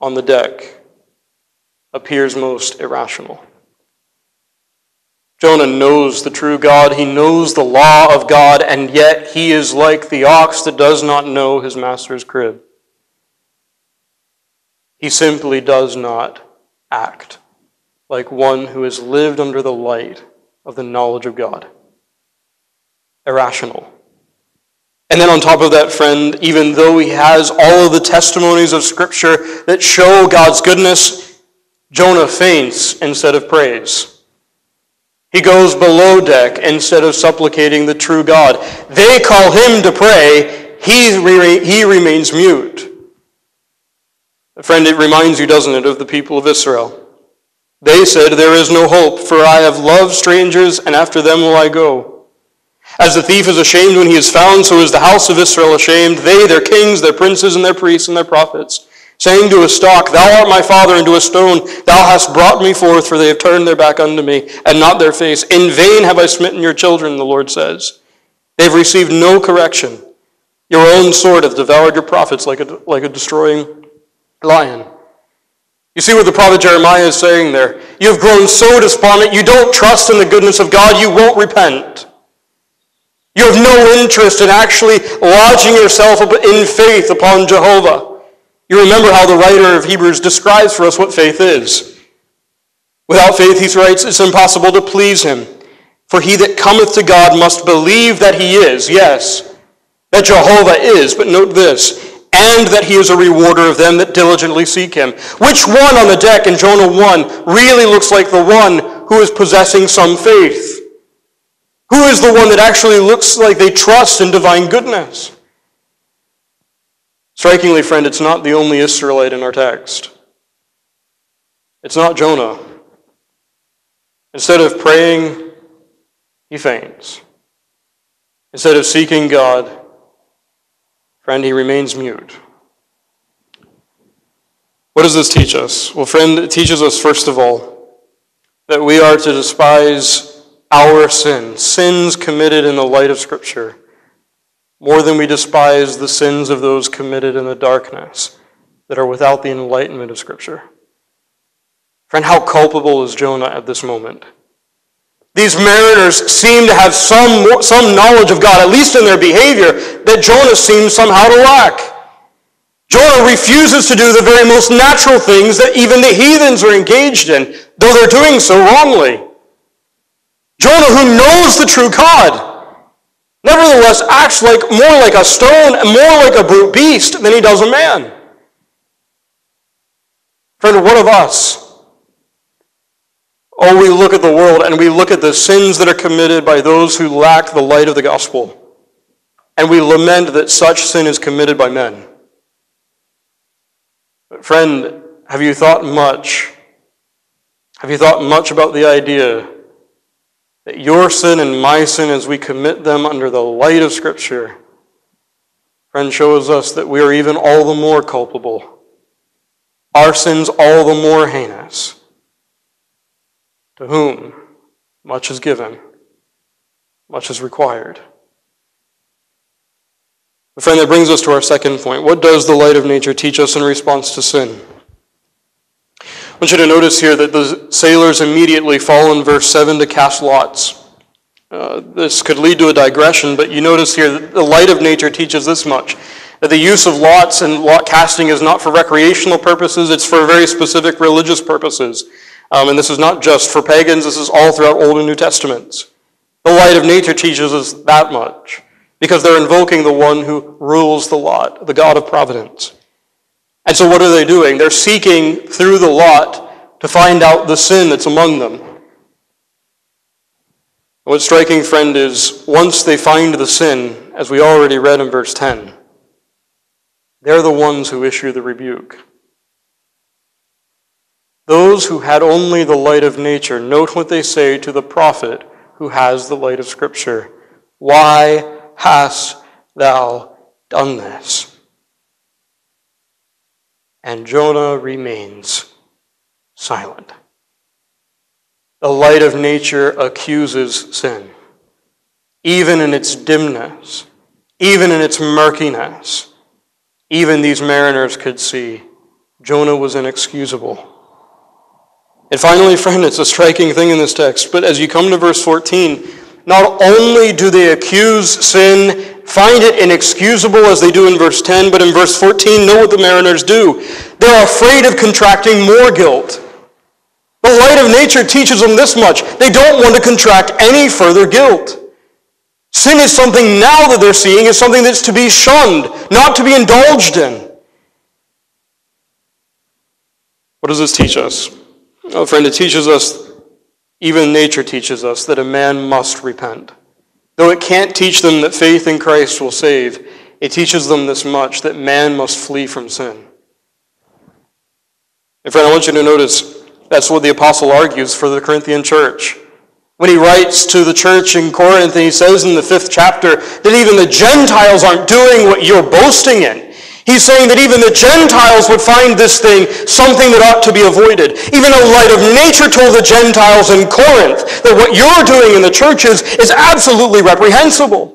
S2: on the deck appears most irrational? Jonah knows the true God, he knows the law of God, and yet he is like the ox that does not know his master's crib. He simply does not act like one who has lived under the light of the knowledge of God. Irrational. And then on top of that, friend, even though he has all of the testimonies of Scripture that show God's goodness, Jonah faints instead of praise. He goes below deck instead of supplicating the true God. They call him to pray, he, re- he remains mute. Friend, it reminds you, doesn't it, of the people of Israel. They said, There is no hope, for I have loved strangers, and after them will I go. As the thief is ashamed when he is found, so is the house of Israel ashamed, they, their kings, their princes, and their priests, and their prophets, saying to a stock, Thou art my father, and to a stone, Thou hast brought me forth, for they have turned their back unto me, and not their face. In vain have I smitten your children, the Lord says. They've received no correction. Your own sword hath devoured your prophets like a, like a destroying lion. You see what the prophet Jeremiah is saying there? You've grown so despondent, you don't trust in the goodness of God, you won't repent. You have no interest in actually lodging yourself in faith upon Jehovah. You remember how the writer of Hebrews describes for us what faith is. Without faith, he writes, it's impossible to please him. For he that cometh to God must believe that he is, yes, that Jehovah is. But note this and that he is a rewarder of them that diligently seek him. Which one on the deck in Jonah 1 really looks like the one who is possessing some faith? Who is the one that actually looks like they trust in divine goodness? Strikingly, friend, it's not the only Israelite in our text. It's not Jonah. Instead of praying, he faints. Instead of seeking God, Friend, he remains mute. What does this teach us? Well, friend, it teaches us, first of all, that we are to despise our sin, sins committed in the light of Scripture, more than we despise the sins of those committed in the darkness that are without the enlightenment of Scripture. Friend, how culpable is Jonah at this moment? These mariners seem to have some, some knowledge of God, at least in their behavior, that Jonah seems somehow to lack. Jonah refuses to do the very most natural things that even the heathens are engaged in, though they're doing so wrongly. Jonah, who knows the true God, nevertheless acts like more like a stone and more like a brute beast than he does a man. Friend, what of us? Oh, we look at the world and we look at the sins that are committed by those who lack the light of the gospel. And we lament that such sin is committed by men. But friend, have you thought much? Have you thought much about the idea that your sin and my sin, as we commit them under the light of Scripture, friend, shows us that we are even all the more culpable? Our sins all the more heinous to whom much is given, much is required. But friend, that brings us to our second point. What does the light of nature teach us in response to sin? I want you to notice here that the sailors immediately fall in verse 7 to cast lots. Uh, this could lead to a digression, but you notice here that the light of nature teaches this much that the use of lots and lot casting is not for recreational purposes, it's for very specific religious purposes. Um, and this is not just for pagans, this is all throughout Old and New Testaments. The light of nature teaches us that much because they're invoking the one who rules the lot, the God of providence. And so, what are they doing? They're seeking through the lot to find out the sin that's among them. What's striking, friend, is once they find the sin, as we already read in verse 10, they're the ones who issue the rebuke. Those who had only the light of nature, note what they say to the prophet who has the light of Scripture. Why hast thou done this? And Jonah remains silent. The light of nature accuses sin, even in its dimness, even in its murkiness. Even these mariners could see Jonah was inexcusable. And finally, friend, it's a striking thing in this text, but as you come to verse 14, not only do they accuse sin, find it inexcusable as they do in verse 10, but in verse 14, know what the mariners do. They're afraid of contracting more guilt. The light of nature teaches them this much. They don't want to contract any further guilt. Sin is something now that they're seeing is something that's to be shunned, not to be indulged in. What does this teach us? Oh, friend, it teaches us, even nature teaches us, that a man must repent. Though it can't teach them that faith in Christ will save, it teaches them this much that man must flee from sin. And, friend, I want you to notice that's what the apostle argues for the Corinthian church. When he writes to the church in Corinth, and he says in the fifth chapter that even the Gentiles aren't doing what you're boasting in. He's saying that even the Gentiles would find this thing something that ought to be avoided. Even a light of nature told the Gentiles in Corinth that what you're doing in the churches is absolutely reprehensible.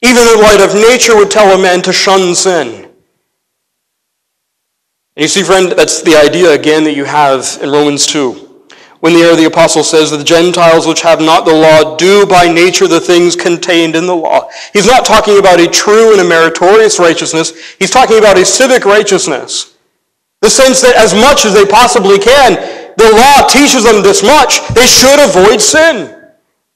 S2: Even the light of nature would tell a man to shun sin. And you see, friend, that's the idea again that you have in Romans 2 when the apostle says that the Gentiles which have not the law do by nature the things contained in the law. He's not talking about a true and a meritorious righteousness. He's talking about a civic righteousness. The sense that as much as they possibly can, the law teaches them this much. They should avoid sin.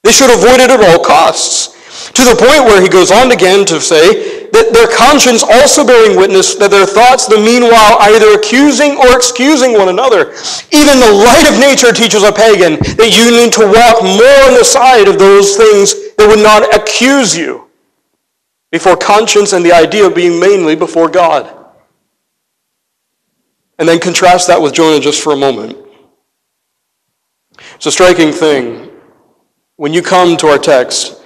S2: They should avoid it at all costs. To the point where he goes on again to say that their conscience also bearing witness that their thoughts, the meanwhile, either accusing or excusing one another. Even the light of nature teaches a pagan that you need to walk more on the side of those things that would not accuse you before conscience and the idea of being mainly before God. And then contrast that with Jonah just for a moment. It's a striking thing when you come to our text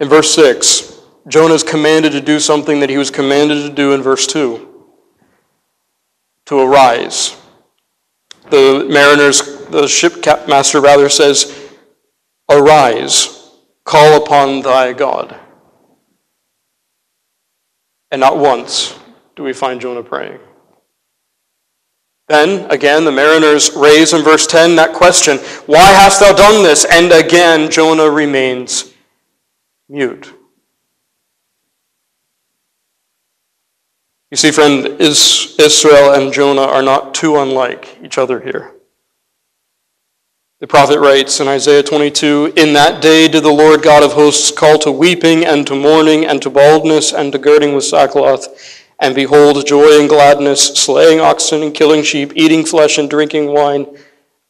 S2: in verse 6. Jonah is commanded to do something that he was commanded to do in verse 2 to arise. The mariner's, the ship captain, rather says, Arise, call upon thy God. And not once do we find Jonah praying. Then, again, the mariners raise in verse 10 that question Why hast thou done this? And again, Jonah remains mute. You see, friend, is Israel and Jonah are not too unlike each other here. The prophet writes in Isaiah 22 In that day did the Lord God of hosts call to weeping and to mourning and to baldness and to girding with sackcloth. And behold, joy and gladness, slaying oxen and killing sheep, eating flesh and drinking wine.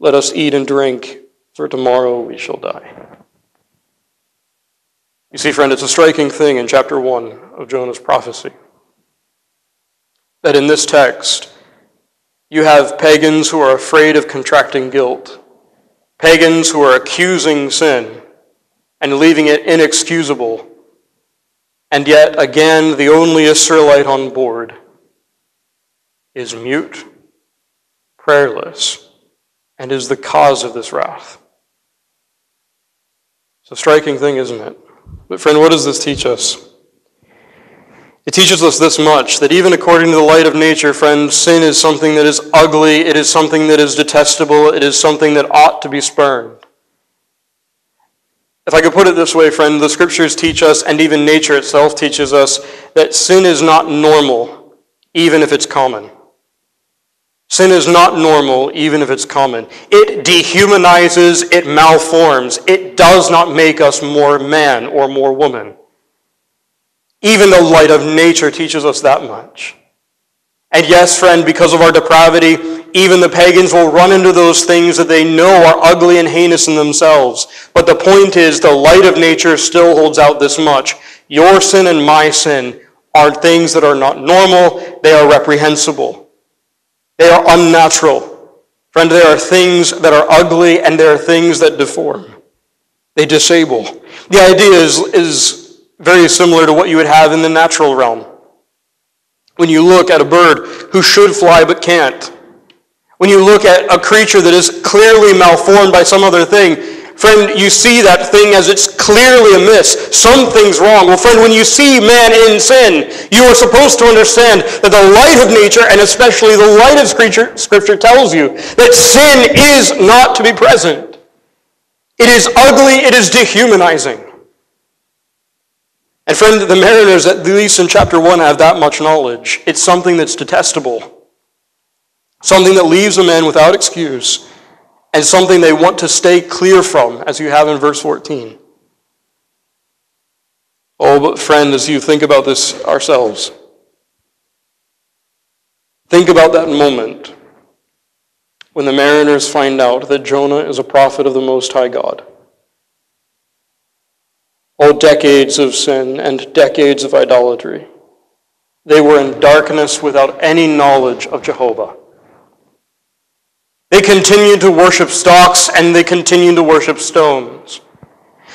S2: Let us eat and drink, for tomorrow we shall die. You see, friend, it's a striking thing in chapter 1 of Jonah's prophecy that in this text you have pagans who are afraid of contracting guilt, pagans who are accusing sin and leaving it inexcusable, and yet again the only Israelite on board is mute, prayerless, and is the cause of this wrath. It's a striking thing, isn't it? But, friend, what does this teach us? It teaches us this much that even according to the light of nature, friends, sin is something that is ugly, it is something that is detestable, it is something that ought to be spurned. If I could put it this way, friend, the scriptures teach us, and even nature itself teaches us, that sin is not normal, even if it's common. Sin is not normal, even if it's common. It dehumanizes, it malforms, it does not make us more man or more woman. Even the light of nature teaches us that much. And yes, friend, because of our depravity, even the pagans will run into those things that they know are ugly and heinous in themselves. But the point is, the light of nature still holds out this much. Your sin and my sin are things that are not normal, they are reprehensible, they are unnatural. Friend, there are things that are ugly and there are things that deform, they disable. The idea is, is very similar to what you would have in the natural realm. When you look at a bird who should fly but can't, when you look at a creature that is clearly malformed by some other thing, friend, you see that thing as it's clearly amiss. Something's wrong. Well, friend, when you see man in sin, you are supposed to understand that the light of nature, and especially the light of Scripture, scripture tells you that sin is not to be present. It is ugly, it is dehumanizing. And friend, the mariners, at least in chapter 1, have that much knowledge. It's something that's detestable, something that leaves a man without excuse, and something they want to stay clear from, as you have in verse 14. Oh, but friend, as you think about this ourselves, think about that moment when the mariners find out that Jonah is a prophet of the Most High God. Oh, decades of sin and decades of idolatry. They were in darkness without any knowledge of Jehovah. They continued to worship stocks and they continued to worship stones.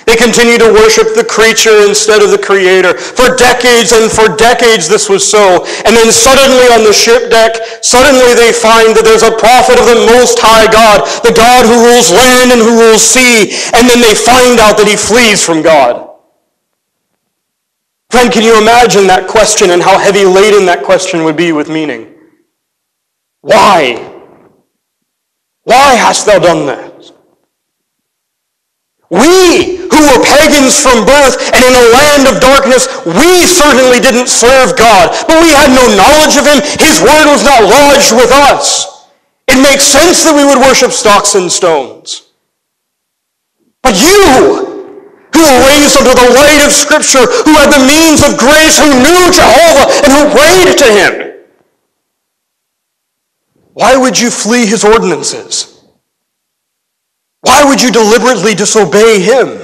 S2: They continued to worship the creature instead of the creator. For decades and for decades this was so. And then suddenly on the ship deck, suddenly they find that there's a prophet of the most high God, the God who rules land and who rules sea. And then they find out that he flees from God. Friend, can you imagine that question and how heavy laden that question would be with meaning? Why? Why hast thou done this? We who were pagans from birth and in a land of darkness, we certainly didn't serve God, but we had no knowledge of him. His word was not lodged with us. It makes sense that we would worship stocks and stones. But you, who raised under the light of Scripture, who had the means of grace, who knew Jehovah, and who prayed to him. Why would you flee his ordinances? Why would you deliberately disobey him?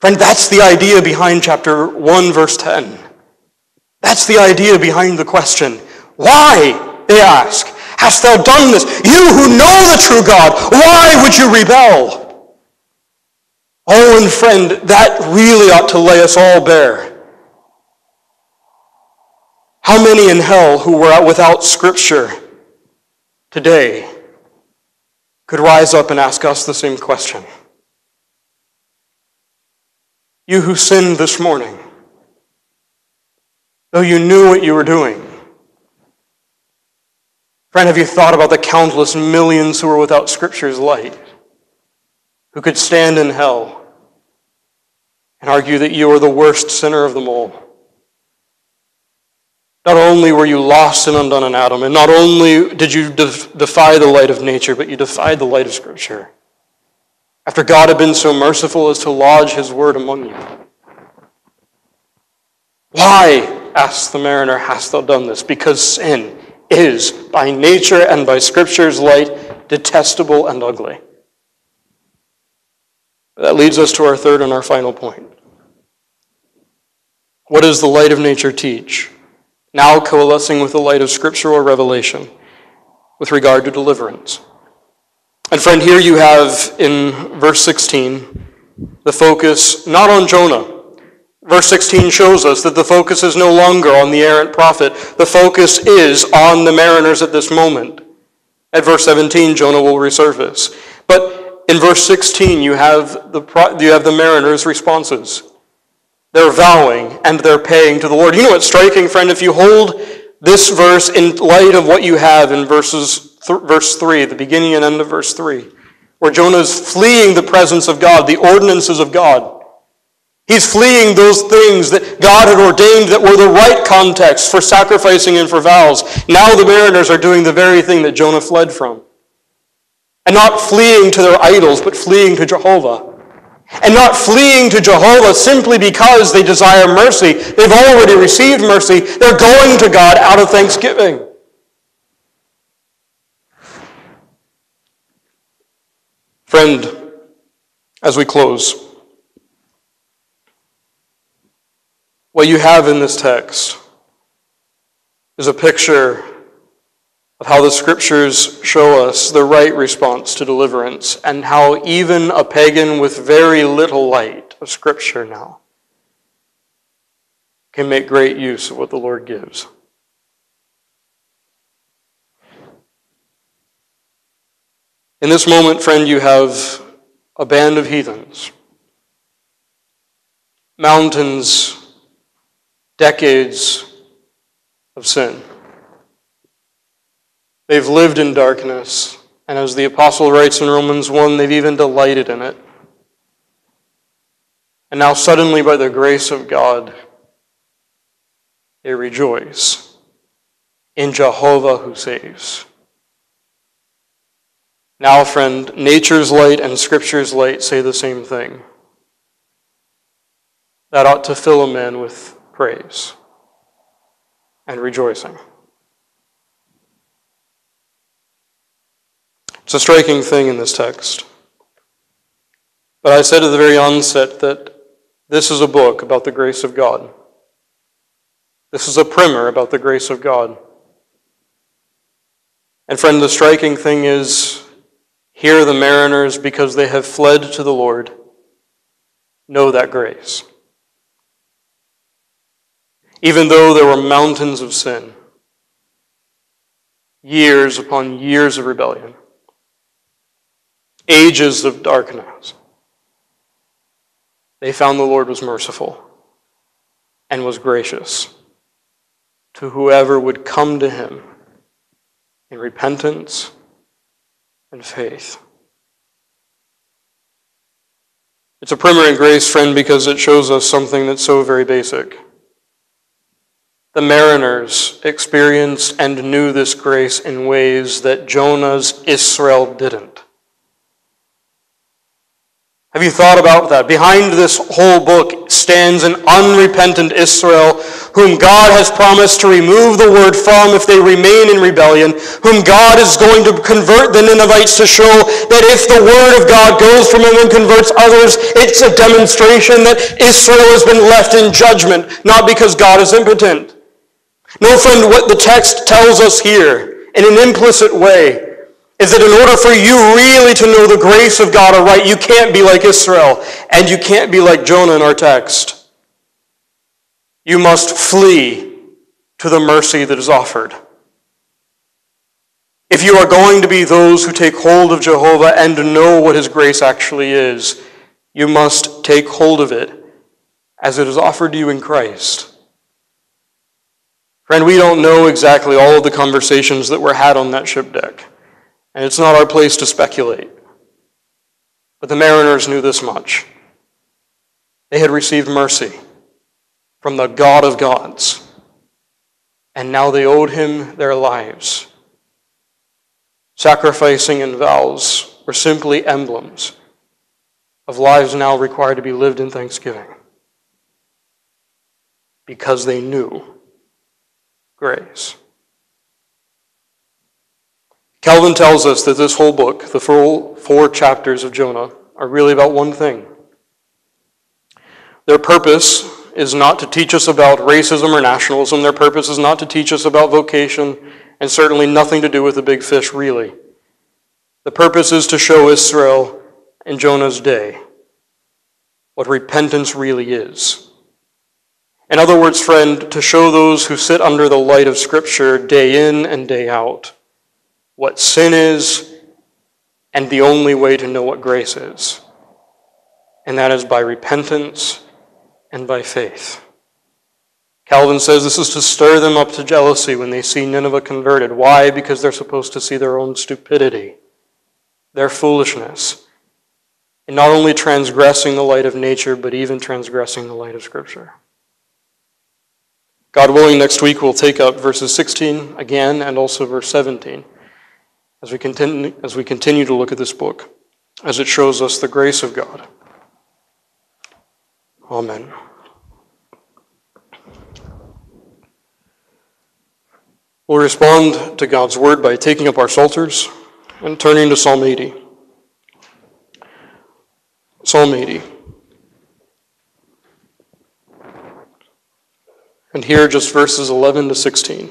S2: Friend, that's the idea behind chapter 1, verse 10. That's the idea behind the question. Why, they ask, hast thou done this? You who know the true God, why would you rebel? Oh, and friend, that really ought to lay us all bare. How many in hell who were without Scripture today could rise up and ask us the same question? You who sinned this morning, though you knew what you were doing, Friend, have you thought about the countless millions who are without Scripture's light, who could stand in hell and argue that you are the worst sinner of them all. Not only were you lost and undone in Adam, and not only did you def- defy the light of nature, but you defied the light of Scripture. After God had been so merciful as to lodge his word among you. Why, asked the mariner, hast thou done this? Because sin is, by nature and by Scripture's light, detestable and ugly. That leads us to our third and our final point. What does the light of nature teach? Now coalescing with the light of scriptural revelation with regard to deliverance. And friend, here you have in verse 16 the focus not on Jonah. Verse 16 shows us that the focus is no longer on the errant prophet. The focus is on the mariners at this moment. At verse 17, Jonah will resurface. But in verse 16, you have the, you have the mariners' responses. They're vowing and they're paying to the Lord. You know what's striking, friend? If you hold this verse in light of what you have in verses th- verse 3, the beginning and end of verse 3, where Jonah is fleeing the presence of God, the ordinances of God. He's fleeing those things that God had ordained that were the right context for sacrificing and for vows. Now the mariners are doing the very thing that Jonah fled from and not fleeing to their idols, but fleeing to Jehovah. And not fleeing to Jehovah simply because they desire mercy. They've already received mercy. They're going to God out of thanksgiving. Friend, as we close, what you have in this text is a picture of how the scriptures show us the right response to deliverance, and how even a pagan with very little light of scripture now can make great use of what the Lord gives. In this moment, friend, you have a band of heathens, mountains, decades of sin. They've lived in darkness, and as the apostle writes in Romans 1, they've even delighted in it. And now, suddenly, by the grace of God, they rejoice in Jehovah who saves. Now, friend, nature's light and scripture's light say the same thing. That ought to fill a man with praise and rejoicing. It's a striking thing in this text. But I said at the very onset that this is a book about the grace of God. This is a primer about the grace of God. And, friend, the striking thing is here the mariners, because they have fled to the Lord, know that grace. Even though there were mountains of sin, years upon years of rebellion, ages of darkness, they found the Lord was merciful and was gracious to whoever would come to him in repentance and faith. It's a permanent grace, friend, because it shows us something that's so very basic. The mariners experienced and knew this grace in ways that Jonah's Israel didn't. Have you thought about that? Behind this whole book stands an unrepentant Israel whom God has promised to remove the word from if they remain in rebellion, whom God is going to convert the Ninevites to show that if the word of God goes from them and converts others, it's a demonstration that Israel has been left in judgment, not because God is impotent. No, friend, what the text tells us here in an implicit way is that in order for you really to know the grace of God aright, you can't be like Israel and you can't be like Jonah in our text. You must flee to the mercy that is offered. If you are going to be those who take hold of Jehovah and know what his grace actually is, you must take hold of it as it is offered to you in Christ. Friend, we don't know exactly all of the conversations that were had on that ship deck and it's not our place to speculate. But the mariners knew this much they had received mercy from the God of gods, and now they owed him their lives. Sacrificing and vows were simply emblems of lives now required to be lived in thanksgiving because they knew grace. Calvin tells us that this whole book, the full four chapters of Jonah, are really about one thing. Their purpose is not to teach us about racism or nationalism. Their purpose is not to teach us about vocation, and certainly nothing to do with the big fish, really. The purpose is to show Israel in Jonah's day what repentance really is. In other words, friend, to show those who sit under the light of Scripture day in and day out what sin is, and the only way to know what grace is. And that is by repentance and by faith. Calvin says this is to stir them up to jealousy when they see Nineveh converted. Why? Because they're supposed to see their own stupidity, their foolishness, and not only transgressing the light of nature, but even transgressing the light of Scripture. God willing, next week we'll take up verses 16 again and also verse 17 as we continue, as we continue to look at this book, as it shows us the grace of God. Amen. We'll respond to God's word by taking up our psalters and turning to Psalm 80. Psalm 80. And here, just verses 11 to 16.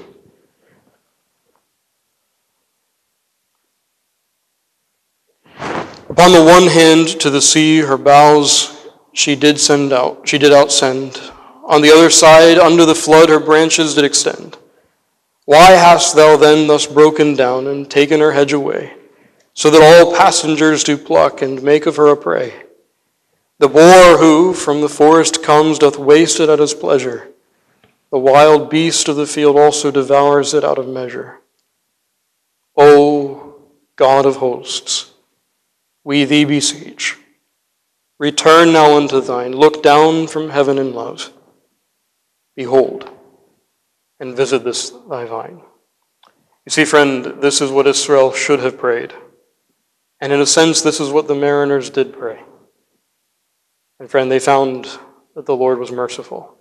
S2: On the one hand, to the sea her bows she did send out, she did outsend. On the other side, under the flood, her branches did extend. Why hast thou then thus broken down and taken her hedge away, so that all passengers do pluck and make of her a prey? The boar who from the forest comes doth waste it at his pleasure. The wild beast of the field also devours it out of measure. O God of hosts, we thee beseech. Return now unto thine, look down from heaven in love. Behold, and visit this thy vine. You see, friend, this is what Israel should have prayed. And in a sense, this is what the mariners did pray. And friend, they found that the Lord was merciful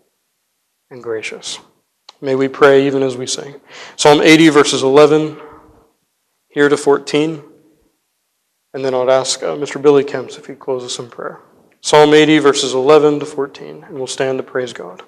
S2: and gracious. May we pray even as we sing. Psalm 80, verses 11 here to 14. And then I would ask uh, Mr. Billy Kemps if he'd close us in prayer. Psalm 80, verses 11 to 14, and we'll stand to praise God.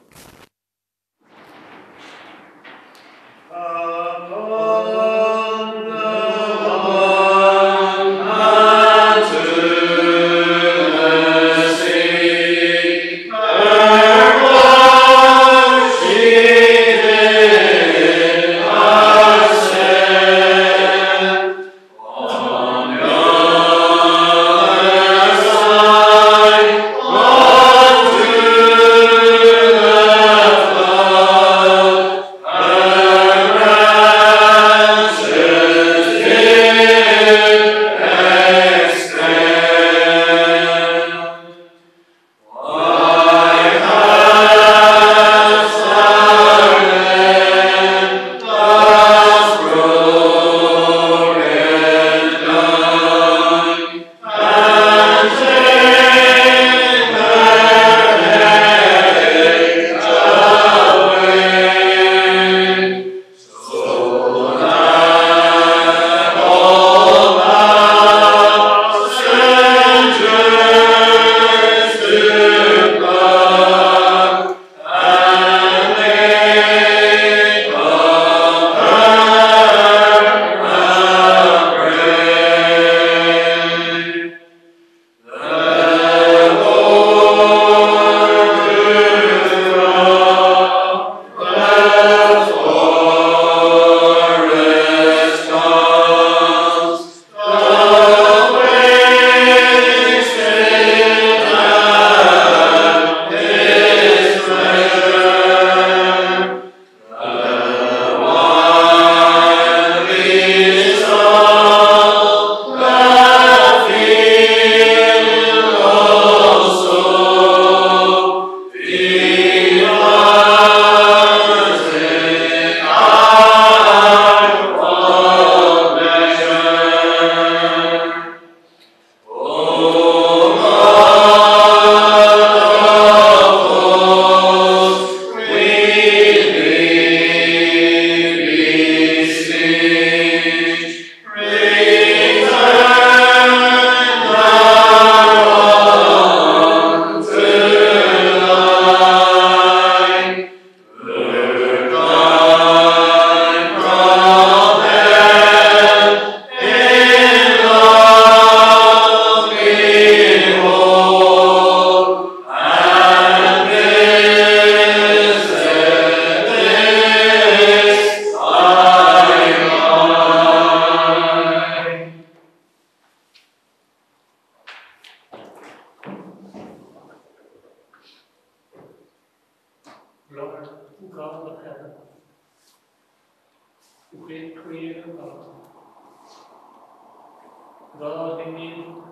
S5: God, the moon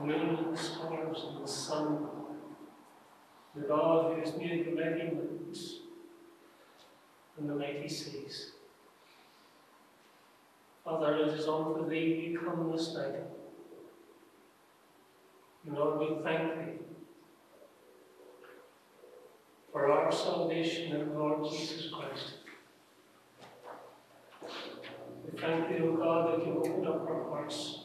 S5: and the stars, and the sun. With God these near the measurements and the mighty seas. Father, it is for thee we come this night. And Lord, we thank thee for our salvation in Lord Jesus Christ. Thank you, O God, that you opened up our hearts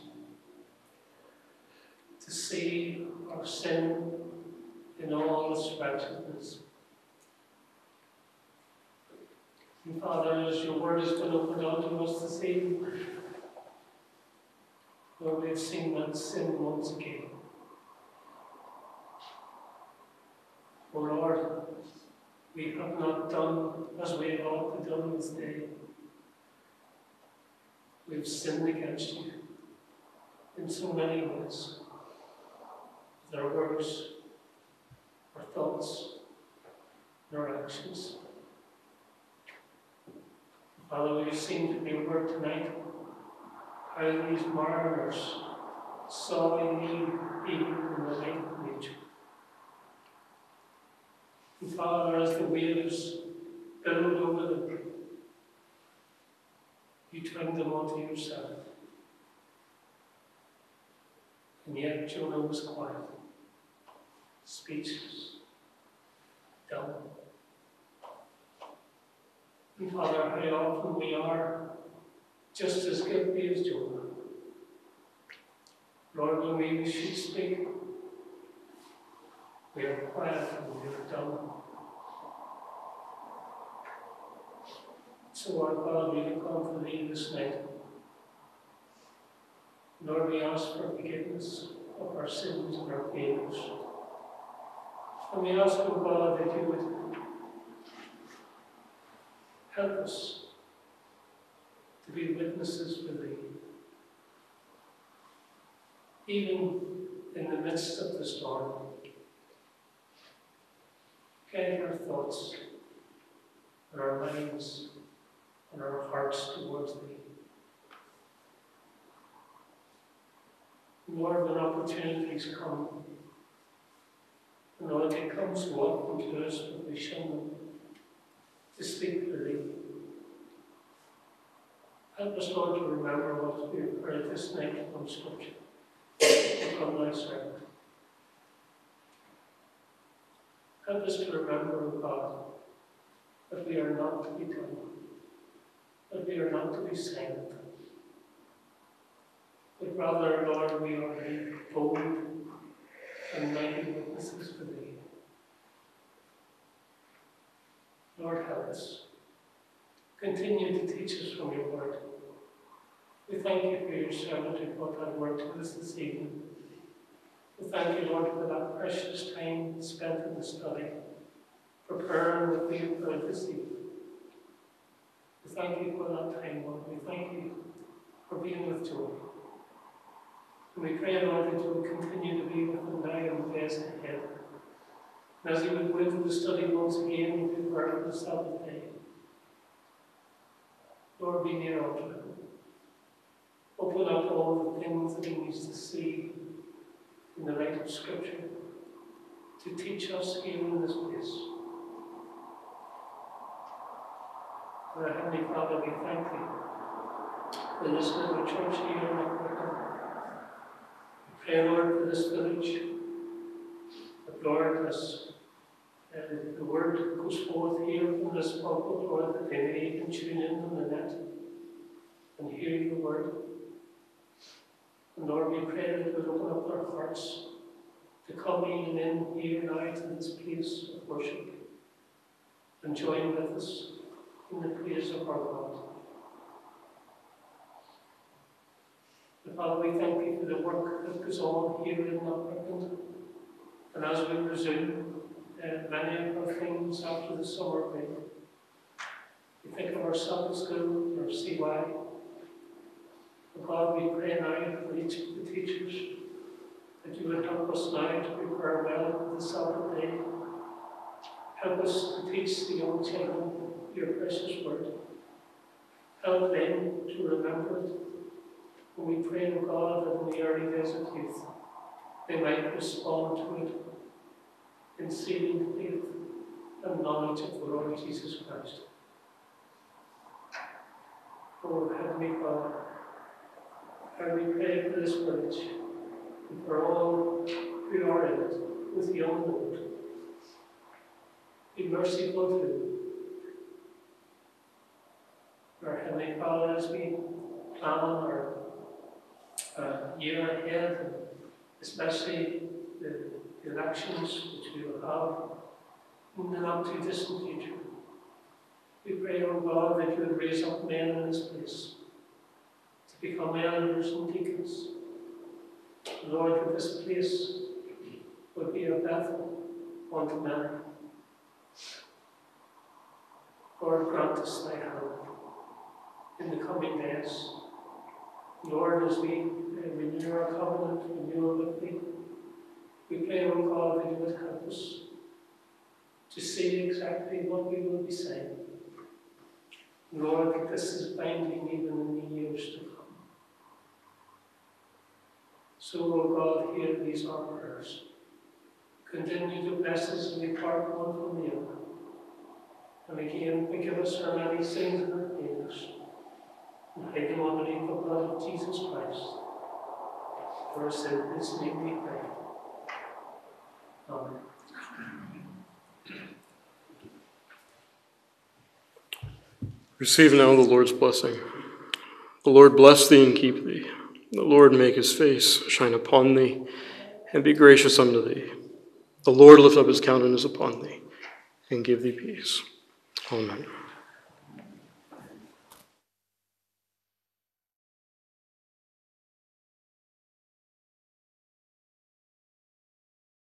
S5: to see our sin in all its righteousness. And Father, as your word has been opened out to us this evening, Lord, we've seen that sin once again. O Lord, we have not done as we have often done this day. We've sinned against you in so many ways. With our words, our thoughts, our actions. Father, we've seen in your word tonight how these mariners saw a need even in the light of nature. And Father, as the waves billowed over them, you turned them to yourself. And yet Jonah was quiet, speechless, dumb. And Father, how often we are just as guilty as Jonah. Lord, when we should speak, we are quiet and we are dumb. so our God we come to thee this night. Lord, we ask for forgiveness of our sins and our failures. And we ask, O God, that you would help us to be witnesses for thee. Even in the midst of the storm, guide our thoughts, our minds, in our hearts towards Thee. Lord, when opportunities come, and they come so often to us, but we shun to speak to Thee. Help us, Lord, to remember what we heard this night from Scripture, from Thy servant. Help us to remember, God, that we are not to be done that we are not to be silent. But rather, Lord, we are to bold and mighty witnesses for thee. Lord, help us. Continue to teach us from your word. We thank you for your servant who brought that word to us this evening. We thank you, Lord, for that precious time spent in the study, preparing what we have heard this evening thank you for that time, Lord. We thank you for being with Joey. And we pray, Lord, that you will continue to be with him now and the days ahead. And as he would go through the study once again, we do work the Sabbath day. Lord, be near unto him. Open up all the things that he needs to see in the light of Scripture to teach us even in this place. Our Heavenly Father, we thank Thee for this little church here in Alberta. We pray, Lord, for this village. But Lord, as uh, the word goes forth here from this pulpit, Lord, that they may even tune in on the net and hear Your word. And Lord, we pray that it would open up our hearts to come even in here now to this place of worship and join with us in the create of our God. And Father, we thank you for the work that goes on here in Northampton. And as we resume uh, many of our things after the summer break, we think of our Sunday school, our CY. And God, we pray now for each of the teachers that you would help us now to prepare well for the Sabbath day. Help us to teach the young children your precious word. Help them to remember it. And we pray to God that in the early days of youth, they might respond to it in saving faith and knowledge of the Lord Jesus Christ. Oh, Heavenly Father, I we pray for this village and for all who are in it, with the and old. Be merciful to them our Heavenly Father, as we plan our uh, year ahead, and especially the, the elections which we will have in the not too distant future, we pray, O oh God, that you would raise up men in this place to become elders and deacons. Lord, that this place would be a Bethel unto men. Lord, grant us thy help in the coming Mass. Lord, as we renew our covenant, renew it with thee, we pray, O God, that you would help us to see exactly what we will be saying. Lord, that this is binding even in the years to come. So, O God, hear these our prayers. Continue to bless us and we part one from the other. And again, forgive us our many sins I do in the blood of Jesus Christ. For said, this name we pray. Amen.
S2: Receive now the Lord's blessing. The Lord bless thee and keep thee. The Lord make his face shine upon thee and be gracious unto thee. The Lord lift up his countenance upon thee and give thee peace. Amen.